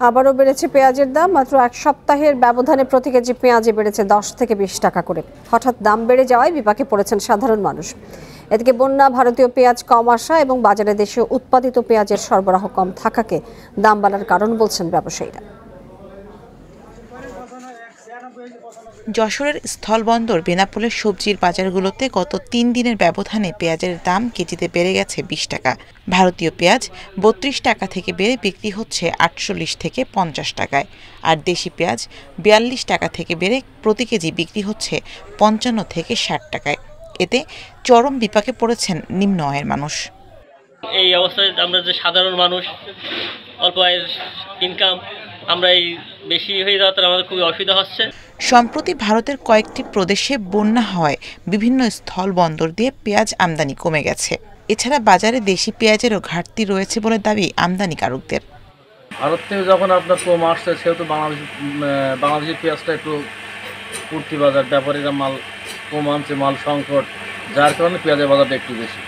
আবারও বেড়েছে পেঁয়াজের দাম, মাত্র এক সপ্তাহের ব্যবধানে প্রতি কেজি পেঁয়াজে বেড়েছে দশ থেকে বিশ টাকা করে। হঠাৎ দাম বেড়ে যাওয়ায় বিপাকে পড়েছেন সাধারণ মানুষ। এদিকে বন্যা, ভারতীয় পেঁয়াজ কম আসা এবং বাজারে দেশে উৎপাদিত পেঁয়াজের সরবরাহ কম থাকাকে দাম বাড়ার কারণ বলছেন ব্যবসায়ীরা। যশোরের স্থলবন্দর বেনাপোলের সবজির বাজারগুলোতে গত তিন দিনের ব্যবধানে পেঁয়াজের দাম কেজিতে বেড়ে গেছে বিশ টাকা। ভারতীয় পেঁয়াজ বত্রিশ টাকা থেকে বেড়ে বিক্রি হচ্ছে আটচল্লিশ থেকে পঞ্চাশ টাকায়। আর দেশি পেঁয়াজ বিয়াল্লিশ টাকা থেকে বেড়ে প্রতি কেজি বিক্রি হচ্ছে পঞ্চান্ন থেকে ষাট টাকায়। এতে চরম বিপাকে পড়েছেন নিম্ন আয়ের মানুষ। এই অবস্থায় আমরা যে সাধারণ মানুষ, অল্প আয়ের ইনকাম আমরা এই বেশি হয়ে যাওয়াতে আমাদের খুবই অসুবিধা হচ্ছে। সম্প্রতি ভারতের কয়েকটি প্রদেশে বন্যা হওয়ায় বিভিন্ন স্থল বন্দর দিয়ে পেঁয়াজ আমদানি কমে গেছে। এছাড়া বাজারে দেশি পেঁয়াজেরও ঘাটতি রয়েছে বলে দাবি আমদানিকারকদের। ভারত থেকে যখন আপনার কম আসছে সেহেতু বাংলাদেশ বাংলাদেশের পেঁয়াজটা একটু পূর্তি বাজার ব্যাপারীরা মাল কম আনছে মাল সংকট যার কারণে পেঁয়াজের বাজারটা একটু বেশি।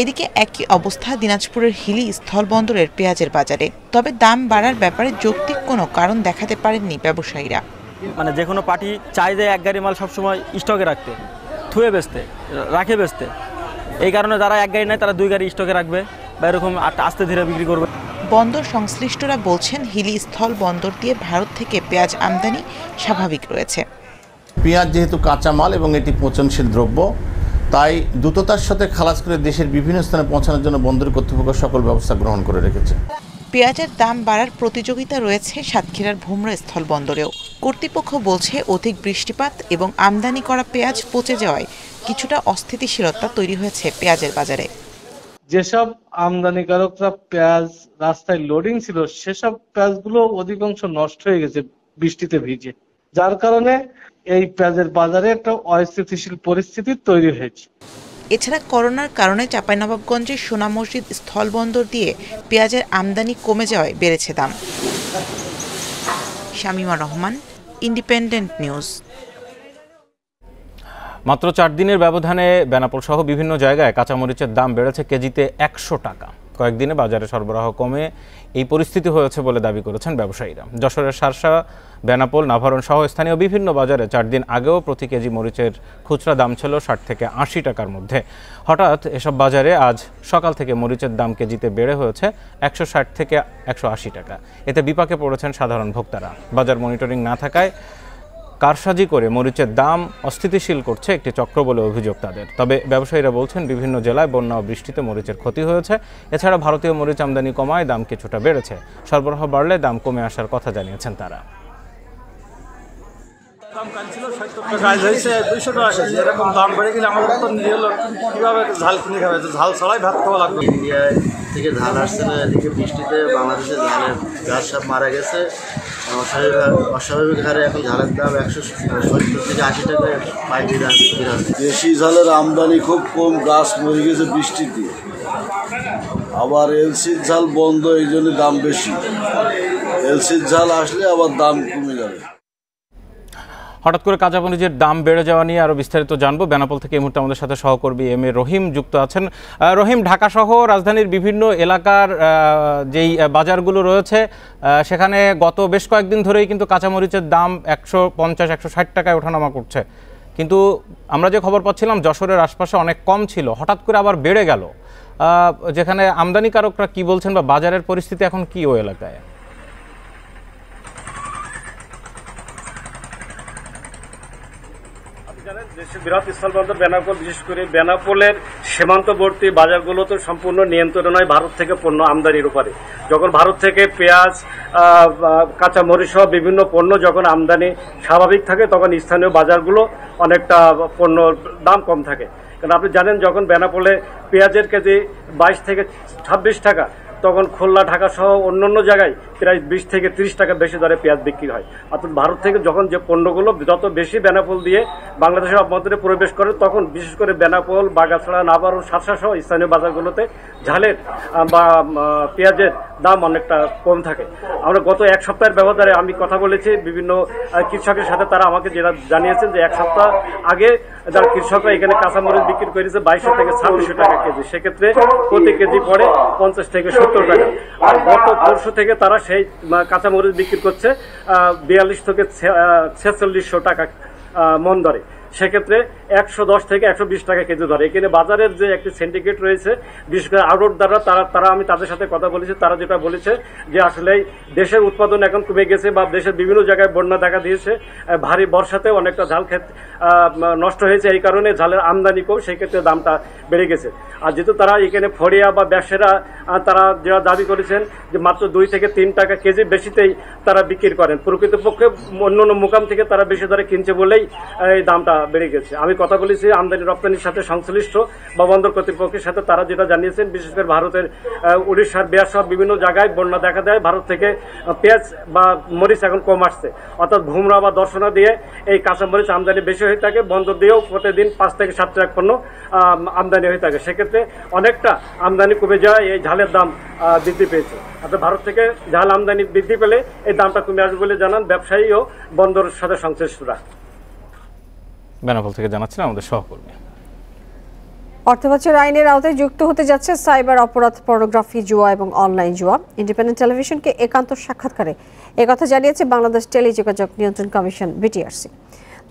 এদিকে একই অবস্থা দিনাজপুরের হিলি স্থলবন্দরের পেঁয়াজের বাজারে। তবে দাম বাড়ার ব্যাপারে যৌক্তিক কোনো কারণ দেখাতে পারেননি ব্যবসায়ীরা। মানে যে কোনো পার্টি চাই যে এক গাড়ি মাল সবসময় স্টকে রাখতে থুয়ে বেচতে রাখে বেচতে। এই কারণে যারা এক গাড়ি নেয় তারা দুই গাড়ি স্টকে রাখবে বা এরকম আস্তে ধীরে বিক্রি করবে। বন্দর সংশ্লিষ্টরা বলছেন হিলি স্থল বন্দর দিয়ে ভারত থেকে পেঁয়াজ আমদানি স্বাভাবিক রয়েছে। পেঁয়াজ যেহেতু কাঁচামাল এবং এটি পচনশীল দ্রব্য তাই দ্রুততার সাথে খালাস করে দেশের বিভিন্ন স্থানে পৌঁছানোর জন্য বন্দর কর্তৃপক্ষ সকল ব্যবস্থা গ্রহণ করে রেখেছে। পেঁয়াজের দাম বাড়ার প্রতিযোগিতা রয়েছে সাতক্ষীরার ভুমরা স্থলবন্দরেও কর্তৃপক্ষ বলছে, অধিক বৃষ্টিপাত এবং আমদানি করা পেঁয়াজ পচে যাওয়ায় কিছুটা অস্থিতিশীলতা তৈরি হয়েছে পেঁয়াজের বাজারে। যেসব আমদানিকারকরা পেঁয়াজ রাস্তায় লোডিং ছিল, সেসব পেঁয়াজগুলো অধিকাংশ নষ্ট হয়ে গেছে বৃষ্টিতে ভিজে। যার কারণে এই পেঁয়াজের বাজারে একটা অস্থিতিশীল পরিস্থিতি তৈরি হয়েছে। এছাড়া করোনার কারণে চাঁপাইনবাবগঞ্জের সোনা মসজিদ স্থলবন্দর দিয়ে পেঁয়াজের আমদানি কমে যাওয়ায় বেড়েছে দাম। শামিমা রহমান ইন্ডিপেন্ডেন্ট নিউজ মাত্র চার দিনের ব্যবধানে বেনাপোল সহ বিভিন্ন জায়গায় কাঁচামরিচের দাম বেড়েছে কেজিতে একশো টাকা। কয়েকদিনে বাজারে সরবরাহ কমে। এই পরিস্থিতি হয়েছে বলে দাবি করেছেন ব্যবসায়ীরা। যশোরের সারসা বেনাপোল নাভারণ সহ স্থানীয় বিভিন্ন বাজারে চার দিন আগেও প্রতি কেজি মরিচের খুচরা দাম ছিল ষাট থেকে আশি টাকার মধ্যে। হঠাৎ এসব বাজারে আজ সকাল থেকে মরিচের দাম কেজিতে বেড়ে হয়েছে একশো ষাট থেকে একশো আশি টাকা। এতে বিপাকে পড়েছেন সাধারণ ভোক্তারা। বাজার মনিটরিং না থাকায় কারসাজি করে মরিচের দাম অস্থিতিশীল করছে একটি চক্র বলে অভিযোগ তাদের। তবে ব্যবসায়ীরা বলছেন, বিভিন্ন জেলায় বন্যা ও বৃষ্টিতে মরিচের ক্ষতি হয়েছে। এছাড়া ভারতীয় মরিচ আমদানি কমায় দাম কিছুটা বেড়েছে। সরবরাহ বাড়লে দাম কমে আসার কথা জানিয়েছেন তারা। দাম কাল সত্তর টাকা আজ হয়েছে দুইশো টাকা কেজি। এরকম দাম বেড়ে গেলে আমাদের তো নিয়ে হলো কীভাবে ঝাল কিনে খাবে? ঝাল ছাড়াই ভাত খাওয়া লাগবে। ইন্ডিয়ায় থেকে ঝাল আসছে না এদিকে বৃষ্টিতে বাংলাদেশে গাছ সব মারা গেছে। অস্বাভাবিক অস্বাভাবিক হারে এখন ঝালের দাম একশো সত্তর থেকে আশি টাকা পাইকারি দাম বিক্রি হচ্ছে দেশি ঝালের আমদানি খুব কম গাছ মরে গেছে বৃষ্টিতে। আবার এলসির ঝাল বন্ধ এই জন্য দাম বেশি। এলসির ঝাল আসলে আবার দাম কমে যাবে। হঠাৎ করে কাঁচা কাঁচামরিচের দাম বেড়ে যাওয়া নিয়ে আরও বিস্তারিত জানব। বেনাপোল থেকে এই মুহূর্তে আমাদের সাথে সহকর্মী এম এ রহিম যুক্ত আছেন। রহিম ঢাকা সহ রাজধানীর বিভিন্ন এলাকার যেই বাজারগুলো রয়েছে সেখানে গত বেশ কয়েকদিন ধরেই কিন্তু কাঁচামরিচের দাম একশো পঞ্চাশ, একশো ষাট টাকায় ওঠানামা করছে। কিন্তু আমরা যে খবর পাচ্ছিলাম, যশোরের আশপাশে অনেক কম ছিল। হঠাৎ করে আবার বেড়ে গেল। যেখানে আমদানিকারকরা কি বলছেন বা বাজারের পরিস্থিতি এখন কি ও এলাকায় জানেন দেশে বৃহৎ স্থলবন্দর বেনাপোল বিশেষ করে বেনাপোলের সীমান্তবর্তী বাজারগুলো তো সম্পূর্ণ নিয়ন্ত্রণ হয় ভারত থেকে পণ্য আমদানির উপরে। যখন ভারত থেকে পেঁয়াজ আহ, আহ, কাঁচা মরিচ সহ বিভিন্ন পণ্য যখন আমদানি স্বাভাবিক থাকে তখন স্থানীয় বাজারগুলো অনেকটা পণ্য দাম কম থাকে। কারণ আপনি জানেন যখন বেনাপোলে পেঁয়াজের কেজি বাইশ থেকে ছাব্বিশ টাকা তখন খুলনা ঢাকা সহ অন্যান্য জায়গায় প্রায় বিশ থেকে তিরিশ টাকা বেশি দরে পেঁয়াজ বিক্রি হয়। অর্থাৎ ভারত থেকে যখন যে পণ্যগুলো যত বেশি বেনাপোল দিয়ে বাংলাদেশের অভ্যন্তরে প্রবেশ করে, তখন বিশেষ করে বেনাপোল বাগাছড়া, নাবার ও সাতশা সহ স্থানীয় বাজারগুলোতে ঝালের বা পেঁয়াজের দাম অনেকটা কম থাকে। আমরা গত এক সপ্তাহের ব্যবধানে আমি কথা বলেছি, বিভিন্ন কৃষকের সাথে তারা আমাকে যেটা জানিয়েছেন যে এক সপ্তাহ আগে যারা কৃষকরা এখানে কাঁচামরিচ বিক্রি করেছে বাইশশো থেকে ছাব্বিশশো টাকা কেজি। সেক্ষেত্রে প্রতি কেজি পড়ে পঞ্চাশ থেকে সত্তর টাকা। আর গত পরশু থেকে তারা সেই কাঁচামরিচ বিক্রি করছে বিয়াল্লিশ থেকে ছেচল্লিশশো টাকা মন দরে। সেক্ষেত্রে একশো দশ থেকে একশো বিশ টাকা কেজি ধরে এখানে বাজারের যে একটি সিন্ডিকেট রয়েছে, বিশেষ করে আড়ট দ্বারা তারা তারা আমি তাদের সাথে কথা বলেছি, তারা যেটা বলেছে যে আসলে দেশের উৎপাদন এখন কমে গেছে বা দেশের বিভিন্ন জায়গায় বন্যা দেখা দিয়েছে ভারী বর্ষাতে অনেকটা ঝাল ক্ষেত নষ্ট হয়েছে। এই কারণে ঝালের আমদানি কম সেই ক্ষেত্রে দামটা বেড়ে গেছে। আর যেহেতু তারা এখানে ফড়িয়া বা ব্যবসায়ীরা তারা যারা দাবি করেছেন যে মাত্র দুই থেকে তিন টাকা কেজি বেশিতেই তারা বিক্রি করেন, প্রকৃতপক্ষে অন্য অন্য মোকাম থেকে তারা বেশি দরে কিনছে বলেই এই দামটা বেড়ে গেছে। আমি কথা বলেছি, আমদানি রপ্তানির সাথে সংশ্লিষ্ট বা বন্দর কর্তৃপক্ষের সাথে তারা যেটা জানিয়েছেন, বিশেষ করে ভারতের উড়িষ্যার বিহার সহ বিভিন্ন জায়গায় বন্যা দেখা দেয়। ভারত থেকে পেঁয়াজ বা মরিচ এখন কম আসছে। অর্থাৎ ভুমরা বা দর্শনা দিয়ে এই কাঁচা মরিচ আমদানি বেশি হয়ে থাকে। বন্দর দিয়েও প্রতিদিন পাঁচ থেকে সাত ট্রাক পণ্য আমদানি হয়ে থাকে। সেক্ষেত্রে অনেকটা আমদানি কমে যাওয়ায় এই ঝালের দাম বৃদ্ধি পেয়েছে। অর্থাৎ ভারত থেকে ঝাল আমদানি বৃদ্ধি পেলে এই দামটা কমে আসবে বলে জানান ব্যবসায়ী ও বন্দরের সাথে সংশ্লিষ্টরা। বেনাপোল থেকে জানাচ্ছিলেন আমাদের সহকর্মী। অর্থবছর আইনের আওতায় যুক্ত হতে যাচ্ছে সাইবার অপরাধ, পর্নোগ্রাফি, জুয়া এবং অনলাইন জুয়া। ইন্ডিপেন্ডেন্ট টেলিভিশনকে একান্ত সাক্ষাৎকারে একথা জানিয়েছে বাংলাদেশ টেলিযোগাযোগ নিয়ন্ত্রণ কমিশন, বিটিআরসি।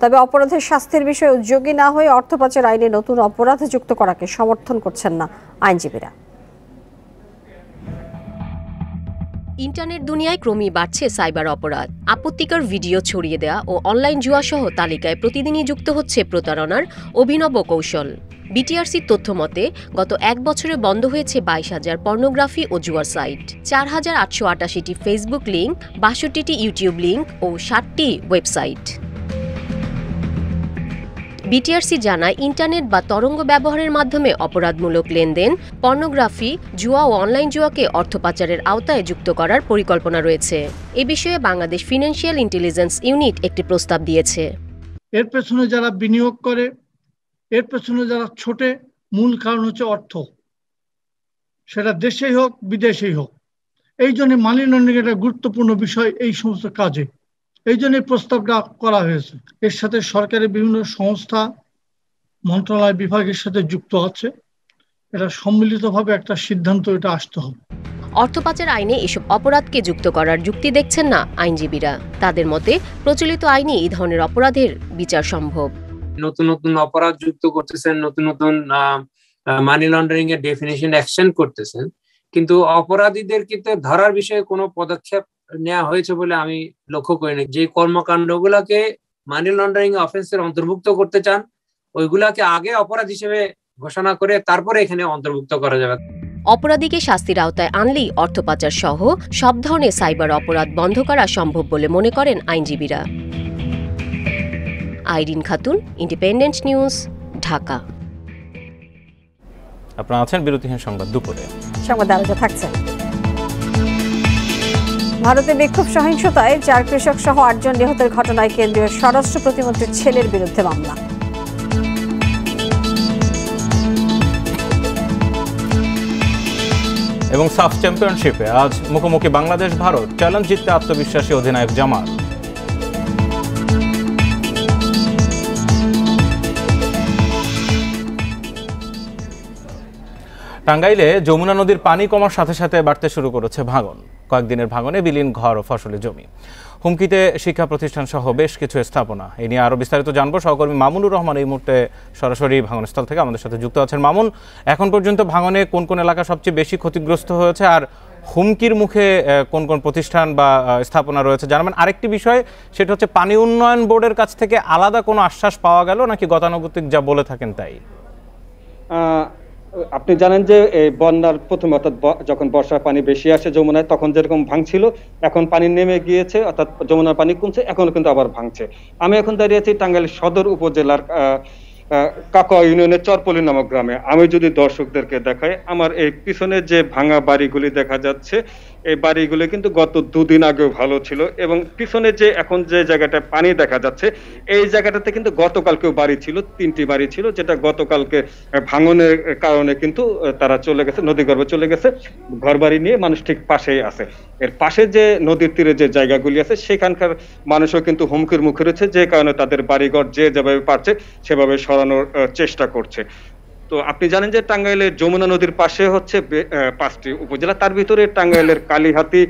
তবে অপরাধের শাস্তির বিষয়ে উদ্যোগী না হয়ে অর্থ পাচার আইনে নতুন অপরাধ যুক্ত করাকে সমর্থন করছেন না আইনজীবীরা। ইন্টারনেট দুনিয়ায় ক্রমেই বাড়ছে সাইবার অপরাধ। আপত্তিকর ভিডিও ছড়িয়ে দেওয়া ও অনলাইন জুয়াসহ তালিকায় প্রতিদিনই যুক্ত হচ্ছে প্রতারণার অভিনব কৌশল। বিটিআরসির তথ্য মতে, গত এক বছরে বন্ধ হয়েছে বাইশ হাজার পর্নোগ্রাফি ও জুয়ার সাইট। চার হাজার আটশো আটাশিটি ফেসবুক লিঙ্ক বাষট্টিটি ইউটিউব লিঙ্ক ও ষাটটি ওয়েবসাইট। বিটিআরসি জানায়, ইন্টারনেট বা তরঙ্গ ব্যবহারের মাধ্যমে অপরাধমূলক লেনদেন, পর্নোগ্রাফি, জুয়া ও অনলাইন জুয়াকে অর্থ পাচারের আওতায় যুক্ত করার পরিকল্পনা রয়েছে। এ বিষয়ে বাংলাদেশ ফিনান্সিয়াল ইন্টেলিজেন্স ইউনিট একটি প্রস্তাব দিয়েছে। এর পেছনে যারা বিনিয়োগ করে, এর পেছনে যারা ছোটে, মূল কারণ হচ্ছে অর্থ। সেটা দেশেই হোক, বিদেশেই হোক। এই জন্য মানি লন্ডারিং একটা গুরুত্বপূর্ণ বিষয় এই সমস্ত কাজে। এই জন্য প্রস্তাবটা করা হয়েছে। এর সাথে সরকারের বিভিন্ন সংস্থা মন্ত্রণালয় বিভাগের সাথে যুক্ত আছে। এটা সম্মিলিতভাবে একটা সিদ্ধান্ত এটা আসতে হবে। অর্থ পাচার আইনে এসব অপরাধকে যুক্ত করার যুক্তি দেখছেন না আইনজীবীরা। তাদের মতে প্রচলিত আইনে এই ধরনের অপরাধের বিচার সম্ভব। নতুন নতুন অপরাধ যুক্ত করতেছেন নতুন নতুন মানি লন্ডারিং এর ডেফিনেশন এক্সটেন্ড করতেছেন। কিন্তু অপরাধীদের কিন্তু ধরার বিষয়ে কোনো পদক্ষেপ নেওয়া হয়েছে বলে আমি লক্ষ্য করিনি যে কর্মকাণ্ডগুলোকে মানি লন্ডারিং অফেন্সের অন্তর্ভুক্ত করতে চান ওইগুলাকে আগে অপরাধ হিসেবে ঘোষণা করে তারপরে এখানে অন্তর্ভুক্ত করা যাবে। অপরাধীকে শাস্তির আওতায় আনলেই অর্থ পাচার সহ সব ধরনের সাইবার অপরাধ বন্ধ করা সম্ভব বলে মনে করেন আইনজীবীরা। Irin Khatun independent news Dhaka. আপনারা আছেন বিরতিহীন সংবাদ দুপুরে। সংবাদ আলোচনা থাকছে ভারতে বিক্ষোভ সহিংসতায় চার কৃষক সহ আটজন নিহতের ঘটনায় কেন্দ্রীয় স্বরাষ্ট্র প্রতিমন্ত্রীর ছেলের বিরুদ্ধে মামলা। এবং সাফ চ্যাম্পিয়নশিপে আজ মুখোমুখি বাংলাদেশ ভারত চ্যালেঞ্জ জিততে আত্মবিশ্বাসী অধিনায়ক জামাল। টাঙ্গাইলে যমুনা নদীর পানি কমার সাথে সাথে বাড়তে শুরু করেছে ভাঙন। কয়েকদিনের ভাঙনে বিলীন ঘর ও ফসলের জমি। হুমকিতে শিক্ষা প্রতিষ্ঠান সহ বেশ কিছু স্থাপনা। এ নিয়ে আরও বিস্তারিত জানব। সহকর্মী মামুনুর রহমান এই মুহূর্তে সরাসরি ভাঙনস্থল থেকে আমাদের সাথে যুক্ত আছেন। মামুন, এখন পর্যন্ত ভাঙনে কোন কোন এলাকা সবচেয়ে বেশি ক্ষতিগ্রস্ত হয়েছে? আর হুমকির মুখে কোন কোন প্রতিষ্ঠান বা স্থাপনা রয়েছে? জানাবেন আরেকটি বিষয়, সেটা হচ্ছে পানি উন্নয়ন বোর্ডের কাছ থেকে আলাদা কোনো আশ্বাস পাওয়া গেল? নাকি গতানুগতিক যা বলে থাকেন তাই? আপনি জানেন যে, এই বন্যার প্রথম অর্থাৎ যখন বর্ষার পানি বেশি আসে যমুনায়, তখন যেরকম ভাঙছিল, এখন পানি নেমে গিয়েছে, অর্থাৎ যমুনার পানি কমছে, এখন কিন্তু আবার ভাঙছে। আমি এখন দাঁড়িয়ে আছি টাঙ্গাইল সদর উপজেলার কাকা ইউনিয়নের চরপলি নামক গ্রামে। আমি যদি দর্শকদেরকে দেখাই, আমার এই পিছনে যে ভাঙা বাড়িগুলি দেখা যাচ্ছে এই বাড়িগুলি কিন্তু গত দুদিন আগেও ভালো ছিল এবং পিছনে যে এখন যে জায়গাটায় পানি দেখা যাচ্ছে, এই জায়গাটাতে কিন্তু গতকালকেও বাড়ি ছিল, তিনটি বাড়ি ছিল, যেটা গতকালকে ভাঙনের কারণে কিন্তু তারা চলে গেছে, নদী গর্ভে চলে গেছে ঘর বাড়ি নিয়ে মানুষ ঠিক পাশেই আছে। এর পাশে যে নদীর তীরে যে জায়গাগুলি আছে, সেখানকার মানুষও কিন্তু হুমকির মুখে রয়েছে, যে কারণে তাদের বাড়িঘর যে যেভাবে পারছে, সেভাবে সরানোর চেষ্টা করছে। তো আপনি জানেন যে টাঙ্গাইলের যমুনা নদীর পাশে হচ্ছে পাঁচটি উপজেলা। তার ভিতরে টাঙ্গাইলের কালীহাতি,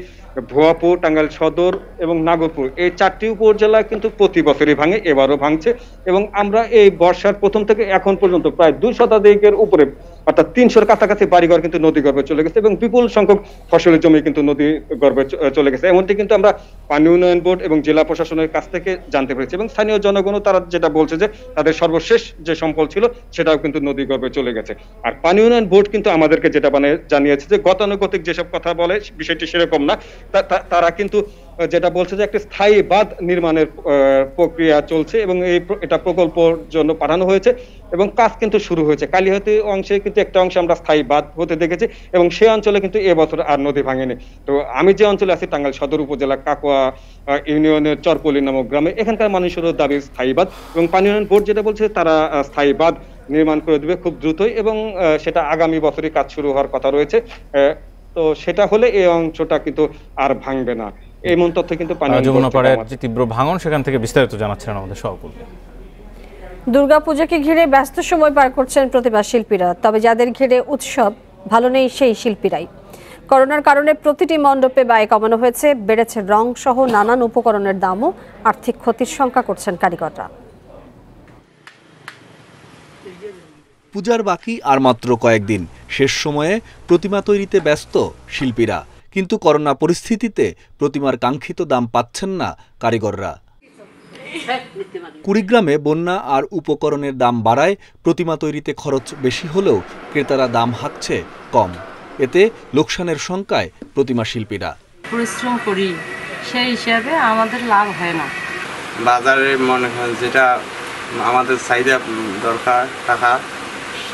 ভুয়াপুর, টাঙ্গাইল সদর এবং নাগরপুর। এই চারটি উপজেলা কিন্তু প্রতি বছরই ভাঙে, এবারও ভাঙছে এবং আমরা এই বর্ষার প্রথম থেকে এখন পর্যন্ত প্রায় দুই শতাধিকের উপরে অর্থাৎ তিনশোর কাছাকাছি বাড়িঘর কিন্তু নদী গর্ভে চলে গেছে এবং বিপুল সংখ্যক ফসলের জমি কিন্তু নদী গর্ভে চলে গেছে। এমনটি কিন্তু আমরা পানি উন্নয়ন বোর্ড এবং জেলা প্রশাসনের কাছ থেকে জানতে পেরেছি এবং স্থানীয় জনগণও তারা যেটা বলছে যে তাদের সর্বশেষ যে সম্পদ ছিল সেটাও কিন্তু নদী গর্ভে চলে গেছে। আর পানি উন্নয়ন বোর্ড কিন্তু আমাদেরকে যেটা মানে জানিয়েছে যে গতানুগতিক যেসব কথা বলে বিষয়টি সেরকম না। তারা কিন্তু যেটা বলছে যে একটা স্থায়ী বাঁধ নির্মাণের প্রক্রিয়া চলছে এবং এই এটা প্রকল্পর জন্য পাঠানো হয়েছে এবং কাজ কিন্তু শুরু হয়েছে। কালীহাতি অংশে কিন্তু একটা অংশে আমরা স্থায়ী বাঁধ হতে দেখেছি এবং সেই অঞ্চলে কিন্তু এবছর আর নদী ভাঙেনি। তো আমি যে অঞ্চলে আছি, টাঙ্গাইল সদর উপজেলা, কাকোয়া ইউনিয়নের চরপলি নামক গ্রামে, এখানকার মানুষেরও দাবি স্থায়ী বাঁধ এবং পানি উন্নয়ন বোর্ড যেটা বলছে তারা স্থায়ী বাঁধ নির্মাণ করে দেবে খুব দ্রুতই এবং সেটা আগামী বছরই কাজ শুরু হওয়ার কথা রয়েছে। তো সেটা হলে এই অংশটা কিন্তু আর ভাঙবে না। এমন তথ্য কিন্তু পানি যমুনা বোর্ড পাড়ের যে তীব্র ভাঙন সেখান থেকে বিস্তারিত জানাচ্ছিলেন আমাদের সহকর্মী। দুর্গাপূজাকে ঘিরে ব্যস্ত সময় পার করছেন প্রতিভা শিল্পীরা তবে যাদের ঘিরে উৎসব ভালো নেই সেই শিল্পীরাই। করোনার কারণে প্রতিটি মণ্ডপে ব্যয় কমানো হয়েছে বেড়েছে রং সহ নানান উপকরণের দামও আর্থিক ক্ষতির শঙ্কা করছেন কারিগররা। পূজার বাকি আর মাত্র কয়েকদিন। শেষ সময়ে প্রতিমা তৈরিতে ব্যস্ত শিল্পীরা। কিন্তু করোনা পরিস্থিতিতে প্রতিমার কাঙ্ক্ষিত দাম পাচ্ছেন না কারিগররা। কুড়িগ্রামে বন্যা আর উপকরণের দাম বাড়ায় প্রতিমা তৈরিতে খরচ বেশি হলেও ক্রেতারা দাম হাঁকছে কম। এতে লোকসানের শঙ্কায় প্রতিমা শিল্পীরা। পরিশ্রম করি সেই হিসাবে আমাদের লাভ হয় না। বাজারে মনে হয় যেটা আমাদের চাহিদা দরকার টাকা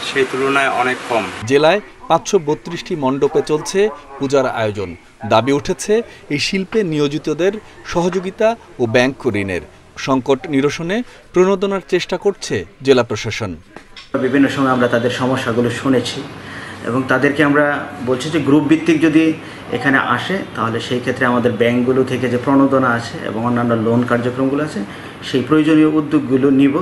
সেই তুলনায় অনেক কম। জেলায় পাঁচশো বত্রিশটি মণ্ডপে চলছে পূজার আয়োজন। দাবি উঠেছে এই শিল্পে নিয়োজিতদের সহযোগিতা ও ব্যাংক ঋণের সংকট নিরসনে প্রণোদনার চেষ্টা করছে জেলা প্রশাসন। বিভিন্ন সময় আমরা তাদের সমস্যাগুলো শুনেছি এবং তাদেরকে আমরা বলছি যে গ্রুপ ভিত্তিক যদি এখানে আসে তাহলে সেই ক্ষেত্রে আমাদের ব্যাংকগুলো থেকে যে প্রণোদনা আছে এবং অন্যান্য লোন কার্যক্রমগুলো আছে সেই প্রয়োজনীয় উদ্যোগগুলো নিব।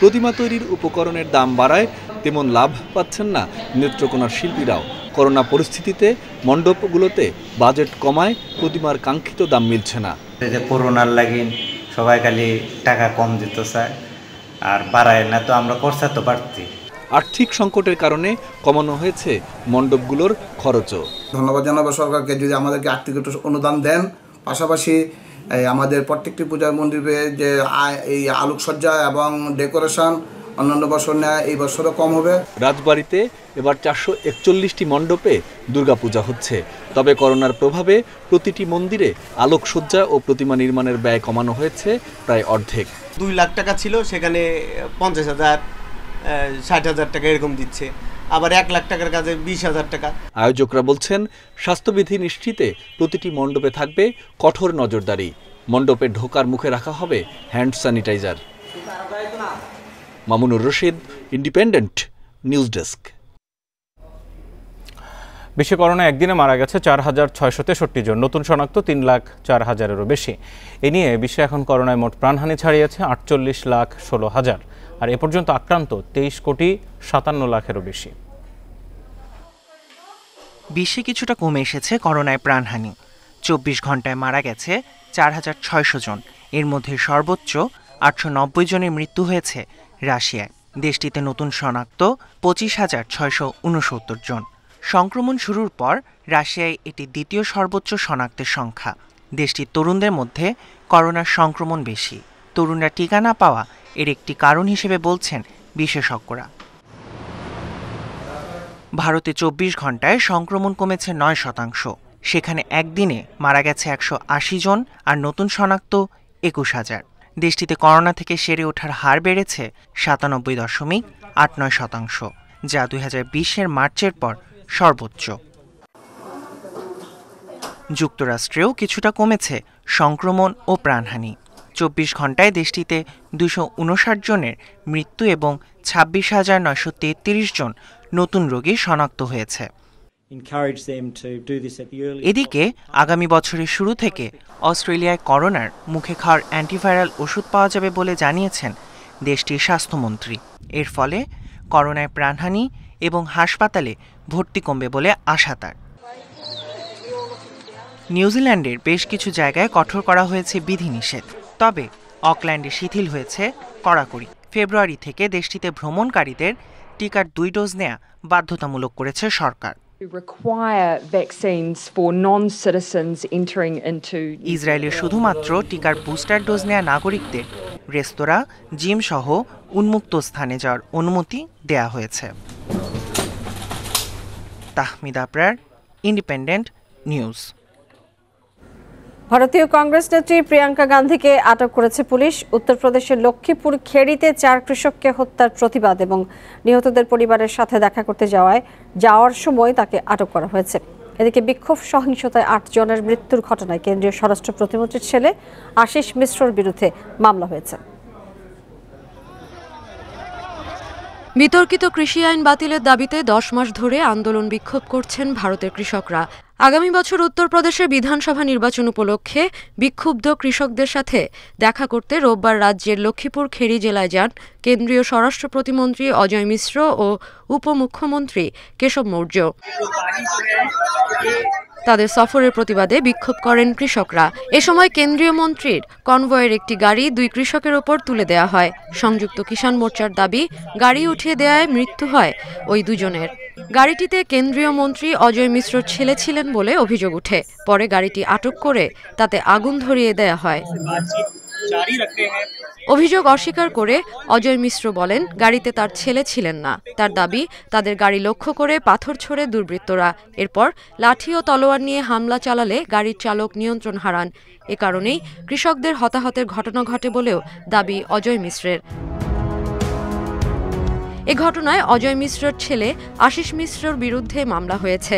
প্রতিমা তৈরির উপকরণের দাম বাড়ায় তেমন লাভ পাচ্ছেন না নেত্রকোনার শিল্পীরাও। করোনা পরিস্থিতিতে মণ্ডপগুলোতে বাজেট কমায় প্রতিমার কাঙ্ক্ষিত দাম মিলছে না। এই যে করোনার লাগিন সবাই খালি টাকা কম দিত চায় আর বাড়ায় না তো আমরা খরচা তো বাড়তি। আর্থিক সংকটের কারণে কমানো হয়েছে মণ্ডপগুলোর খরচও। ধন্যবাদ জানাব সরকারকে যদি আমাদেরকে আর্থিক একটু অনুদান দেন। পাশাপাশি আমাদের প্রত্যেকটি পূজার মন্দিরে যে এই আলোকসজ্জা এবং ডেকোরেশন অন্যান্য বছর নেয় এই বছরও কম হবে। রাজবাড়িতে এবার চারশো একচল্লিশটি মণ্ডপে দুর্গাপূজা হচ্ছে। তবে করোনার প্রভাবে প্রতিটি মন্দিরে আলোকসজ্জা ও প্রতিমা নির্মাণের ব্যয় কমানো হয়েছে প্রায় অর্ধেক। দুই লাখ টাকা ছিল সেখানে পঞ্চাশ হাজার ষাট হাজার টাকা এরকম দিচ্ছে। আবার এক লাখ টাকার কাজে বিশ হাজার টাকা। আয়োজকরা বলছেন স্বাস্থ্যবিধি নিশ্চিতে প্রতিটি মণ্ডপে থাকবে কঠোর নজরদারি। মণ্ডপে ঢোকার মুখে রাখা হবে hand sanitiser. Mamunur Rashid independent news desk বিশ্বে করোনা একদিনে মারা গেছে চার হাজার ছয়শো তেষট্টি জন। নতুন শনাক্ত তিন লাখ চার হাজারেরও বেশি। এ নিয়ে বিশ্বে এখন করোনায় মোট প্রাণহানি ছাড়িয়েছে আটচল্লিশ লাখ ষোলো হাজার। আর এ পর্যন্ত আক্রান্ত তেইশ কোটি সাতান্ন লাখেরও বেশি। বিশ্বে কিছুটা কমে এসেছে করোনায় প্রাণহানি। চব্বিশ ঘন্টায় মারা গেছে চার হাজার ছয়শো জন। এর মধ্যে সর্বোচ্চ আটশো নব্বই জনের মৃত্যু হয়েছে রাশিয়ায়। দেশটিতে নতুন শনাক্ত পঁচিশ হাজার ছয়শো উনসত্তর জন। সংক্রমণ শুরুর পর রাশিয়ায় এটি দ্বিতীয় সর্বোচ্চ শনাক্তের সংখ্যা। দেশটির তরুণদের মধ্যে করোনার সংক্রমণ বেশি। তরুণরা টিকা না পাওয়া এর একটি কারণ হিসেবে বলছেন বিশেষজ্ঞরা। ভারতে চব্বিশ ঘন্টায় সংক্রমণ কমেছে নয় শতাংশ। সেখানে একদিনে মারা গেছে একশো আশি জন আর নতুন শনাক্ত একুশ হাজার। দেশটিতে করোনা থেকে সেরে ওঠার হার বেড়েছে সাতানব্বই দশমিক আট নয় শতাংশ, যা দুই হাজার বিশের মার্চের পর সর্বোচ্চ। যুক্তরাষ্ট্রেও কিছুটা কমেছে সংক্রমণ ও প্রাণহানি। চব্বিশ ঘন্টায় দেশটিতে দুশো জনের মৃত্যু এবং ছাব্বিশ হাজার নয়শো তেত্রিশ জন নতুন রোগী শনাক্ত হয়েছে। এদিকে আগামী বছরের শুরু থেকে অস্ট্রেলিয়ায় করোনার মুখে খাওয়ার অ্যান্টিভাইরাল ওষুধ পাওয়া যাবে বলে জানিয়েছেন দেশটির স্বাস্থ্যমন্ত্রী। এর ফলে করোনায় প্রাণহানি এবং হাসপাতালে ভর্তি কমবে বলে আশা তার। নিউজিল্যান্ডের বেশ কিছু জায়গায় কঠোর করা হয়েছে বিধিনিষেধ। তবে অকল্যান্ডে শিথিল হয়েছে কড়াকড়ি। ফেব্রুয়ারি থেকে দেশটিতে ভ্রমণকারীদের টিকার দুই ডোজ নেয়া বাধ্যতামূলক করেছে সরকার। Require vaccines for non-citizens entering into ইসরায়েলে শুধুমাত্র টিকার বুস্টার ডোজ নেয়া নাগরিকদের রেস্তোরাঁ জিম সহ উন্মুক্ত স্থানে যাওয়ার অনুমতি দেয়া হয়েছে। Tahmid Abrar independent news. ভারতীয় কংগ্রেস নেত্রী প্রিয়াঙ্কা গান্ধীকে আটক করেছে পুলিশ। উত্তরপ্রদেশের লক্ষ্মীপুর খেড়িতে চার কৃষককে হত্যার প্রতিবাদ এবং নিহতদের পরিবারের সাথে দেখা করতে যাওয়ায় যাওয়ার সময় তাকে আটক করা হয়েছে। এদিকে বিক্ষোভ সহিংসতায় আট জনের মৃত্যুর ঘটনায় কেন্দ্রীয় স্বরাষ্ট্র প্রতিমন্ত্রীর ছেলে আশিস মিশ্রর বিরুদ্ধে মামলা হয়েছে। বিতর্কিত কৃষি আইন বাতিলের দাবিতে দশ মাস ধরে আন্দোলন বিক্ষোভ করছেন ভারতের কৃষকরা। আগামী বছর উত্তরপ্রদেশের বিধানসভা নির্বাচন উপলক্ষে বিক্ষুব্ধ কৃষকদের সাথে দেখা করতে রোববার রাজ্যের লক্ষ্মীপুর খেরি জেলায় যান কেন্দ্রীয় স্বরাষ্ট্র প্রতিমন্ত্রী অজয় মিশ্র ও উপমুখ্যমন্ত্রী কেশব মৌর্য। তাদের সফরের প্রতিবাদে বিক্ষোভ করেন কৃষকরা। এ সময় কেন্দ্রীয় মন্ত্রীর কনভয়ের একটি গাড়ি দুই কৃষকের ওপর তুলে দেয়া হয়। সংযুক্ত কিষাণ মোর্চার দাবি, গাড়ি উঠিয়ে দেয়ায় মৃত্যু হয় ওই দুজনের। গাড়িটিতে কেন্দ্রীয় মন্ত্রী অজয় মিশ্রর ছেলে ছিলেন বলে অভিযোগ উঠে পরে গাড়িটি আটক করে তাতে আগুন ধরিয়ে দেয়া হয় অভিযোগ অস্বীকার করে অজয় মিশ্র বলেন, গাড়িতে তার ছেলে ছিলেন না। তার দাবি, তাদের গাড়ি লক্ষ্য করে পাথর ছোড়ে দুর্বৃত্তরা। এরপর লাঠি ও তলোয়ার নিয়ে হামলা চালালে গাড়ির চালক নিয়ন্ত্রণ হারান। এ কারণেই কৃষকদের হতাহতের ঘটনা ঘটে বলেও দাবি অজয় মিশ্রের। এ ঘটনায় অজয় মিশ্রর ছেলে আশিস মিশ্রর বিরুদ্ধে মামলা হয়েছে।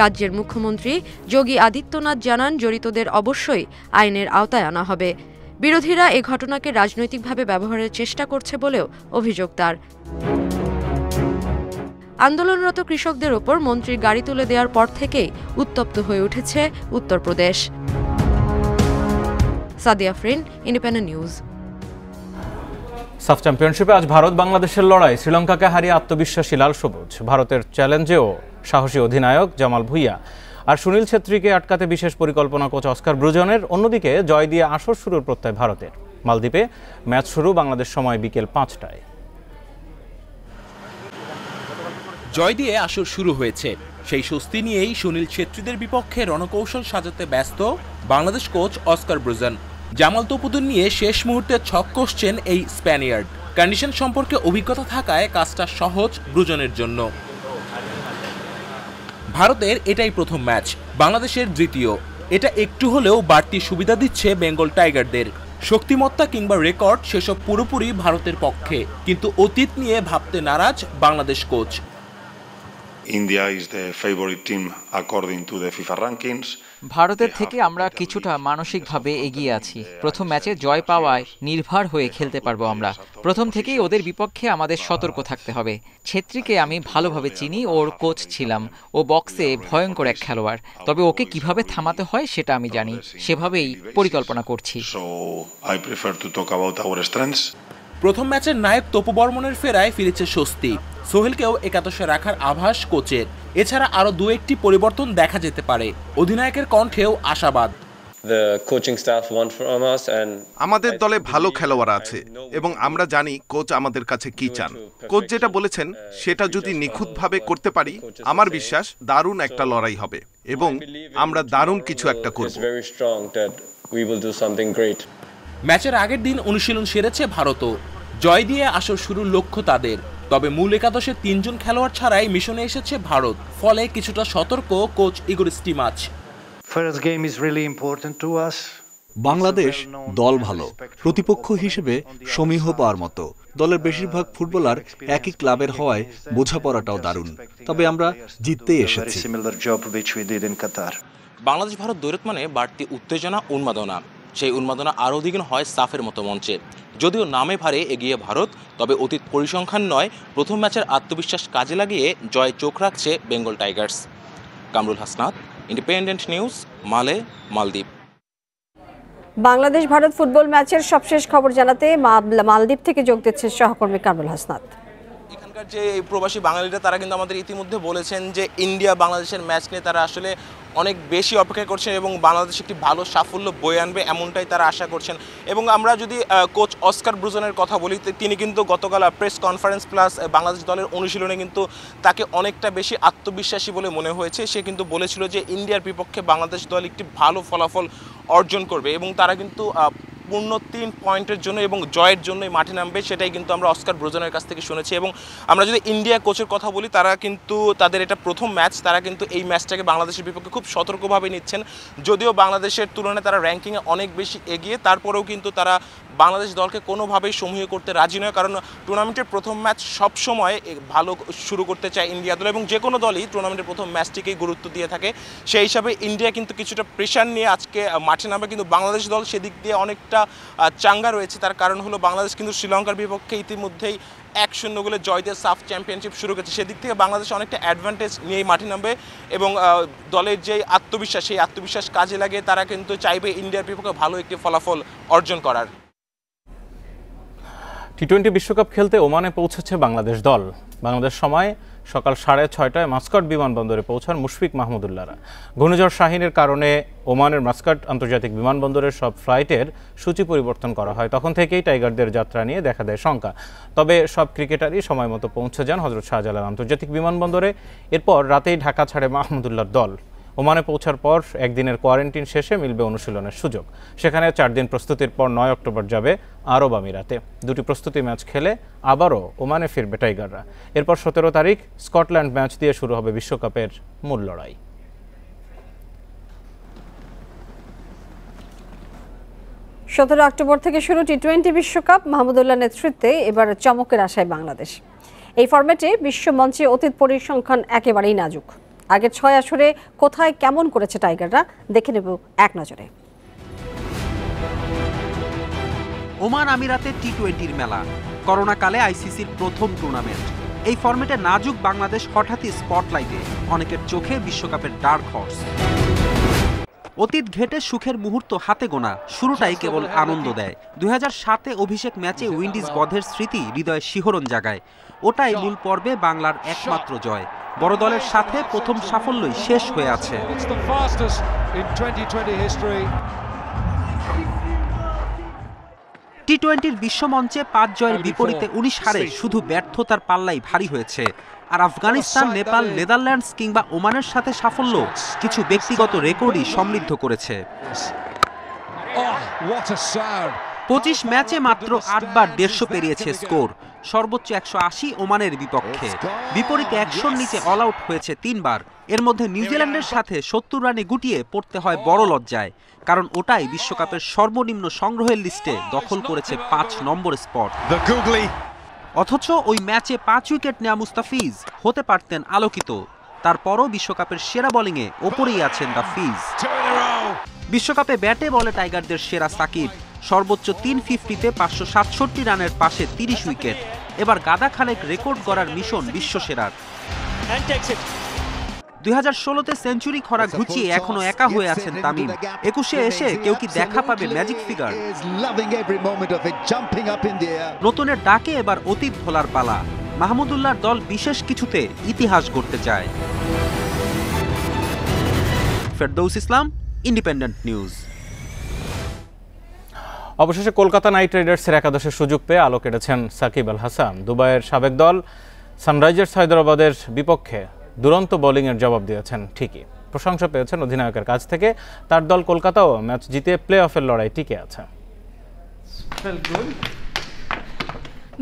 রাজ্যের মুখ্যমন্ত্রী যোগী আদিত্যনাথ জানান, জড়িতদের অবশ্যই আইনের আওতায় আনা হবে। বিরোধীরা এ ঘটনাকে রাজনৈতিকভাবে ব্যবহারের চেষ্টা করছে বলেও অভিযোগ তার। আন্দোলনরত কৃষকদের ওপর মন্ত্রীর গাড়ি তুলে দেওয়ার পর থেকেই উত্তপ্ত হয়ে উঠেছে উত্তরপ্রদেশ। নিউজ। সাফ চ্যাম্পিয়নশিপে আজ ভারত বাংলাদেশের লড়াই, শ্রীলঙ্কাকে হারিয়ে আত্মবিশ্বাসী লাল সবুজ। ভারতের চ্যালেঞ্জেও সাহসী অধিনায়ক জামাল ভুইয়া আর সুনীল ছেত্রীকে আটকাতে বিশেষ পরিকল্পনা কোচ অস্কার ব্রুজনের। অন্যদিকে জয় দিয়ে আসর শুরুর প্রত্যয় ভারতের। মালদ্বীপে ম্যাচ শুরু বাংলাদেশ সময় বিকেল পাঁচটায়। জয় দিয়ে আসর শুরু হয়েছে। সেই স্বস্তি নিয়েই সুনীল ছেত্রীদের বিপক্ষে রণকৌশল সাজাতে ব্যস্ত Bangladesh coach Oscar Bruzon. Jamal তপুদুর নিয়ে শেষ মুহূর্তে ছক কষছেন এই স্প্যানিয়ার্ড। কন্ডিশন সম্পর্কে অভিজ্ঞতা থাকায় কাজটা সহজ ব্রুজনের জন্য। ভারতের এটাই প্রথম ম্যাচ, বাংলাদেশের দ্বিতীয়। এটা একটু হলেও বাড়তি সুবিধা দিচ্ছে বেঙ্গল টাইগারদের। শক্তিমত্তা কিংবা রেকর্ড সেসব পুরোপুরি ভারতের পক্ষে, কিন্তু অতীত নিয়ে ভাবতে নারাজ Bangladesh coach India is the favorite team according to the FIFA rankings. ভারতের থেকে আমরা কিছুটা মানসিকভাবে এগিয়ে আছি। প্রথম ম্যাচে জয় পাওয়ায় নির্ভর হয়ে খেলতে পারব আমরা। প্রথম থেকেই ওদের বিপক্ষে আমাদের সতর্ক থাকতে হবে। ছেত্রীকে আমি ভালোভাবে চিনি, ওর কোচ ছিলাম। ও বক্সে ভয়ঙ্কর এক খেলোয়াড়। তবে ওকে কীভাবে থামাতে হয় সেটা আমি জানি। সেভাবেই পরিকল্পনা করছি। প্রথম ম্যাচের নায়ক তপু বর্মনের ফেরায় ফিরেছে স্বস্তি। সোহেলকেও একাদশে রাখার আভাস কোচের। এছাড়া আরও দু একটি পরিবর্তন দেখা যেতে পারে। অধিনায়কের কণ্ঠেও আশাবাদ। আমাদের দলে ভালো খেলোয়াড় আছে এবং আমরা জানি কোচ আমাদের কাছে কি চান। কোচ যেটা বলেছেন সেটা যদি নিখুঁতভাবে করতে পারি আমার বিশ্বাস দারুণ একটা লড়াই হবে এবং আমরা দারুণ কিছু একটা করব। ম্যাচের আগের দিন অনুশীলন সেরেছে ভারতও। জয় দিয়ে আসর শুরুর লক্ষ্য তাদের। তবে মূল একাদশে তিনজন খেলোয়াড় ছাড়াই মিশনে এসেছে ভারত। ফলে কিছুটা সতর্ক coach Igor Stimac. First game is really important to Bangladesh দল ভালো। প্রতিপক্ষ হিসেবে সমীহ পাওয়ার মতো। দলের বেশিরভাগ ফুটবলার একই ক্লাবের হওয়ায় বোঝাপড়াটাও দারুণ। তবে আমরা জিততেই এসেছি। similar job which we did Bangladesh Bharat দৈরত মানে বাড়তি উত্তেজনা উন্মাদনা। সেই উন্মাদনা আরও দ্বিগুণ হয় সাফের মতো মঞ্চে। যদিও নামে ভারে এগিয়ে ভারত, তবে অতীত পরিসংখ্যান নয়, প্রথম ম্যাচের আত্মবিশ্বাস কাজে লাগিয়ে জয়ে চোখ রাখছে Bengal tigers. Kamrul Hasnat, independent news, Male, মালদ্বীপ। বাংলাদেশ ভারত ফুটবল ম্যাচের সবশেষ খবর জানাতে মালদ্বীপ থেকে যোগ দিচ্ছে সহকর্মী কামরুল হাসনাত। এখানকার যে প্রবাসী বাঙালিরা, তারা কিন্তু আমাদের ইতিমধ্যে বলেছেন যে ইন্ডিয়া বাংলাদেশের ম্যাচ নিয়ে তারা আসলে অনেক বেশি অপেক্ষা করছেন এবং বাংলাদেশ একটি ভালো সাফল্য বয়ে আনবে এমনটাই তারা আশা করছেন। এবং আমরা যদি কোচ অস্কার ব্রুজনের কথা বলি তিনি কিন্তু গতকাল প্রেস কনফারেন্স প্লাস বাংলাদেশ দলের অনুশীলনে কিন্তু তাকে অনেকটা বেশি আত্মবিশ্বাসী বলে মনে হয়েছে। সে কিন্তু বলেছিল যে ইন্ডিয়ার বিপক্ষে বাংলাদেশ দল একটি ভালো ফলাফল অর্জন করবে এবং তারা কিন্তু পূর্ণ তিন পয়েন্টের জন্য এবং জয়ের জন্যই মাঠে নামবে, সেটাই কিন্তু আমরা অস্কার ব্রোজনের কাছ থেকে শুনেছি। এবং আমরা যদি ইন্ডিয়া কোচের কথা বলি, তারা কিন্তু তাদের এটা প্রথম ম্যাচ, তারা কিন্তু এই ম্যাচটাকে বাংলাদেশের বিপক্ষে খুব সতর্কভাবে নিচ্ছেন। যদিও বাংলাদেশের তুলনায় তারা র্যাঙ্কিংয়ে অনেক বেশি এগিয়ে, তারপরেও কিন্তু তারা বাংলাদেশ দলকে কোনোভাবেই সমূহ করতে রাজি নয়, কারণ টুর্নামেন্টের প্রথম ম্যাচ সবসময় ভালো শুরু করতে চায় ইন্ডিয়া দল এবং যে কোনো দলই টুর্নামেন্টের প্রথম ম্যাচটিকেই গুরুত্ব দিয়ে থাকে। সেই হিসাবে ইন্ডিয়া কিন্তু কিছুটা প্রেশার নিয়ে আজকে মাঠে নামবে, কিন্তু বাংলাদেশ দল সেদিক দিয়ে অনেকটা চাঙ্গা রয়েছে। তার কারণ হলো বাংলাদেশ কিন্তু শ্রীলঙ্কার বিপক্ষে ইতিমধ্যেই এক শূন্য গোলে জয় দিয়ে সাফ চ্যাম্পিয়নশিপ শুরু করেছে। সেদিক থেকে বাংলাদেশ অনেকটা অ্যাডভান্টেজ নিয়েই মাঠে নামবে এবং দলের যে আত্মবিশ্বাস, সেই আত্মবিশ্বাস কাজে লাগে তারা কিন্তু চাইবে ইন্ডিয়ার বিপক্ষে ভালো একটি ফলাফল অর্জন করার। টি টোয়েন্টি বিশ্বকাপ খেলতে ওমানে পৌঁছেছে বাংলাদেশ দল। বাংলাদেশ সময় সকাল সাড়ে ছয়টায় মাস্কট বিমানবন্দরে পৌঁছান মুশফিক মাহমুদুল্লাহরা। ঘূর্ণিঝড় শাহিনের কারণে ওমানের মাস্কট আন্তর্জাতিক বিমানবন্দরের সব ফ্লাইটের সূচি পরিবর্তন করা হয়। তখন থেকেই টাইগারদের যাত্রা নিয়ে দেখা দেয় শঙ্কা। তবে সব ক্রিকেটারই সময় মতো পৌঁছে যান হজরত শাহজালাল আন্তর্জাতিক বিমানবন্দরে। এরপর রাতেই ঢাকা ছাড়ে মাহমুদুল্লাহর দল। ওমানে পৌঁছার পর একদিনের কোয়ারেন্টিন শেষে মিলবে অনুশীলনের সুযোগ। সেখানে চার দিন প্রস্তুতির পর নয় অক্টোবর যাবে আরব আমিরাতে। দুটি প্রস্তুতি ম্যাচ খেলে আবারও ওমানে ফিরবে টাইগাররা। এরপর সতেরো তারিখ স্কটল্যান্ড ম্যাচ দিয়ে শুরু হবে বিশ্বকাপের মূল লড়াই। সতেরো অক্টোবর থেকে শুরু টি টোয়েন্টি বিশ্বকাপ মাহমুদুল্লাহ নেতৃত্বে এবার চমকের আশায় বাংলাদেশ। এই ফরম্যাটে বিশ্ব মঞ্চে অতীত পরিসংখ্যান একেবারেই নাজুক। আগের ছয় আসরে কোথায় কেমন করেছে টাইগাররা, দেখে নেব এক নজরে। ওমান আমিরাতে টি টোয়েন্টির মেলা, করোনাকালে আইসিসির প্রথম টুর্নামেন্ট। এই ফর্মেটে নাজুক বাংলাদেশ হঠাৎই স্পটলাইটে, অনেকের চোখে বিশ্বকাপের ডার্ক হর্স। অতীত ঘেটে সুখের মুহূর্ত হাতে গোনা, শুরুটাই কেবল আনন্দ দেয়। দুই সাতে অভিষেক ম্যাচে উইন্ডিজ বধের স্মৃতি হৃদয়ে শিহরণ জাগায়। ওটাই মূল পর্বে বাংলার একমাত্র জয়। বড় দলের সাথে প্রথম সাফল্যই শেষ হয়ে আছে। টি টোয়েন্টির বিশ্বমঞ্চে পাঁচ জয়ের বিপরীতে উনিশ হারে শুধু ব্যর্থতার পাল্লাই ভারী হয়েছে। আর আফগানিস্তান নেপাল নেদারল্যান্ডস কিংবা ওমানের সাথে সাফল্য কিছু ব্যক্তিগত রেকর্ডই সমৃদ্ধ করেছে। পঁচিশ ম্যাচে মাত্র আটবার দেড়শো পেরিয়েছে স্কোর সর্বোচ্চ একশো আশি ওমানের বিপক্ষে। বিপরীতে একশোর নিচে অল আউট হয়েছে তিনবার। এর মধ্যে নিউজিল্যান্ডের সাথে সত্তর রানে গুটিয়ে পড়তে হয় বড় লজ্জায় কারণ ওটাই বিশ্বকাপের সর্বনিম্ন সংগ্রহের লিস্টে দখল করেছে পাঁচ নম্বর স্পট। অথচ ওই ম্যাচে পাঁচ উইকেট নেওয়া মুস্তাফিজ হতে পারতেন আলোকিত। তারপরও বিশ্বকাপের সেরা বোলিংয়ে ওপরেই আছেন দ্য ফিজ। বিশ্বকাপে ব্যাটে বলে টাইগারদের সেরা সাকিব। সর্বোচ্চ তিন ফিফটিতে পাঁচশো সাতষট্টি রানের পাশে তিরিশ উইকেট। এবার গাদা খানেক রেকর্ড করার মিশন বিশ্বসেরার। দুই হাজার ষোলোতে সেঞ্চুরি খরা ঘুচিয়ে এখনও একা হয়ে আছেন তামিম। একুশে এসে কেউ কি দেখা পাবে ম্যাজিক ফিগার নতুনের ডাকে এবার অতীত ভোলার পালা। মাহমুদুল্লাহর দল বিশেষ কিছুতে ইতিহাস গড়তে চায়। ফেরদৌস ইসলাম ইন্ডিপেন্ডেন্ট নিউজ অবশেষে কলকাতা নাইট রাইডার্সের একাদশের সুযোগ পেয়ে আলো কেটেছেন সাকিব আল হাসান দুবাইয়ের সাবেক দল সানরাইজার্স হায়দ্রাবাদের বিপক্ষে দুরন্ত বোলিংয়ের জবাব দিয়েছেন ঠিকই। প্রশংসা পেয়েছেন অধিনায়কের কাছ থেকে। তার দল কলকাতাও ম্যাচ জিতে প্লে অফের লড়াই টিকে আছে।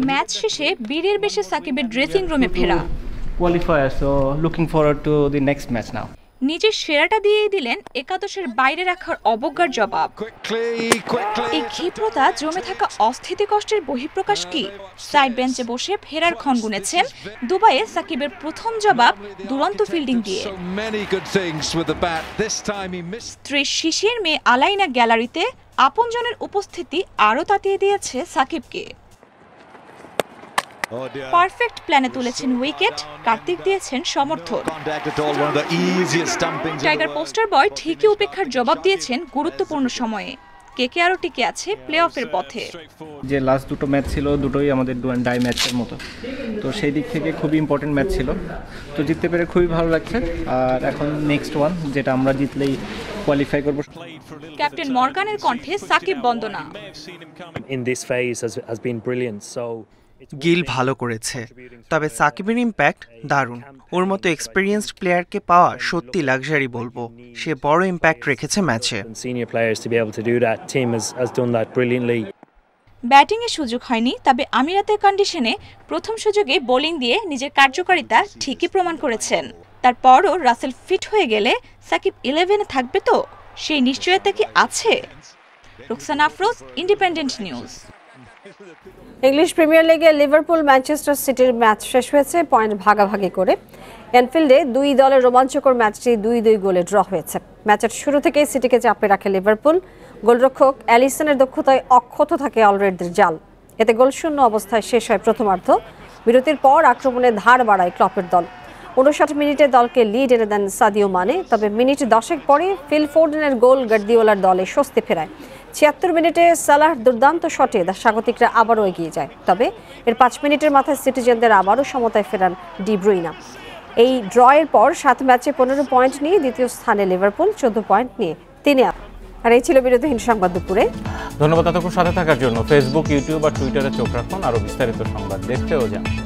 ম্যাচ শেষে বীরের বেশে সাকিবের ড্রেসিং রুমে ফেরা। Qualifier, so looking forward to the next match now. নিজের সেরাটা দিয়েই দিলেন একাদশের বাইরে রাখার অবজ্ঞার জবাব। এই ক্ষিপ্রতা জমে থাকা অস্থিতি কষ্টের বহিঃপ্রকাশ কি? সাইড বেঞ্চে বসে ফেরার ক্ষণ গুনেছেন দুবাইয়ে সাকিবের প্রথম জবাব দুরন্ত ফিল্ডিং দিয়ে। স্ত্রী শিশির মেয়ে আলাইনা গ্যালারিতে আপনজনের উপস্থিতি আরও তাতিয়ে দিয়েছে সাকিবকে। পারফেক্ট প্ল্যানে তুলেছেন উইকেট কার্তিক দিয়েছেন সমর্থন। টাইগার পোস্টার বয় ঠিকই উপেক্ষার জবাব দিয়েছেন গুরুত্বপূর্ণ সময়ে। কেকে আরও টিকে আছে প্লে অফের পথে? যে লাস্ট দুটো ম্যাচ ছিল দুটোই আমাদের ডাই ম্যাচের মতো। তো সেই দিক থেকে খুবই ইম্পর্টেন্ট ম্যাচ ছিল। তো জিততে পেরে খুবই ভালো লাগছে। আর এখন নেক্সট ওয়ান যেটা আমরা জিতলেই কোয়ালিফাই করব। ক্যাপ্টেন মর্গানের কণ্ঠে সাকিব বন্দনা। In this phase has, has been brilliant. Gill ভালো করেছে। তবে সাকিবের ইম্প্যাক্ট দারুণ। ওর মতো এক্সপিরিয়েন্সড প্লেয়ারকে পাওয়া সত্যি লাক্সারি বলব। সে বড় ইম্প্যাক্ট রেখেছে ম্যাচে। senior players to be able to do that. Team has, has done that brilliantly. ব্যাটিংয়ে সুযোগ হয়নি তবে আমিরাতের কন্ডিশনে প্রথম সুযোগে বোলিং দিয়ে নিজের কার্যকারিতা ঠিকই প্রমাণ করেছেন। তারপরও রাসেল ফিট হয়ে গেলে সাকিব ইলেভেনে থাকবে তো? সেই নিশ্চয়তা কি আছে? Ruksana Afroz independent news English premier লিগে লিভারপুল ম্যানচেস্টার সিটির ম্যাচ শেষ হয়েছে, পয়েন্ট ভাগাভাগি করে। এনফিল্ডে দুই দলের রোমাঞ্চকর ম্যাচটি দুই দুই গোলে ড্র হয়েছে। ম্যাচের শুরু থেকেই সিটিকে চাপে রাখে লিভারপুল। গোলরক্ষক অ্যালিসনের দক্ষতায় অক্ষত থাকে অলরেডদের জাল। এতে গোলশূন্য অবস্থায় শেষ হয় প্রথমার্ধ। বিরতির পর আক্রমণে ধার বাড়ায় ক্লপের দল। উনষাট মিনিটে দলকে লিড এনে দেন সাদিও মানে তবে মিনিট দশেক পরে ফিল ফোর্ডেনের গোল গার্দিওলার দলে স্বস্তি ফেরায়। ছিয়াত্তর মিনিটে সালাহ দুর্দান্ত শটে স্বাগতিকরা আবারও এগিয়ে যায়। তবে এর পাঁচ মিনিটের মাথায় সিটিজেনদের আবারও সমতায় ফেরান ডিব্রুইনা এই ড্রয়ের পর সাত ম্যাচে পনেরো পয়েন্ট নিয়ে দ্বিতীয় স্থানে লিভারপুল, চোদ্দ পয়েন্ট নিয়ে তিনি আর এই ছিল বিরোধীহীন সংবাদ দুপুরে। ধন্যবাদ এতক্ষণ সাথে থাকার জন্য। ফেসবুক ইউটিউব আর টুইটারে চোখ রাখুন। আরও বিস্তারিত সংবাদ দেখতে ও জানতে।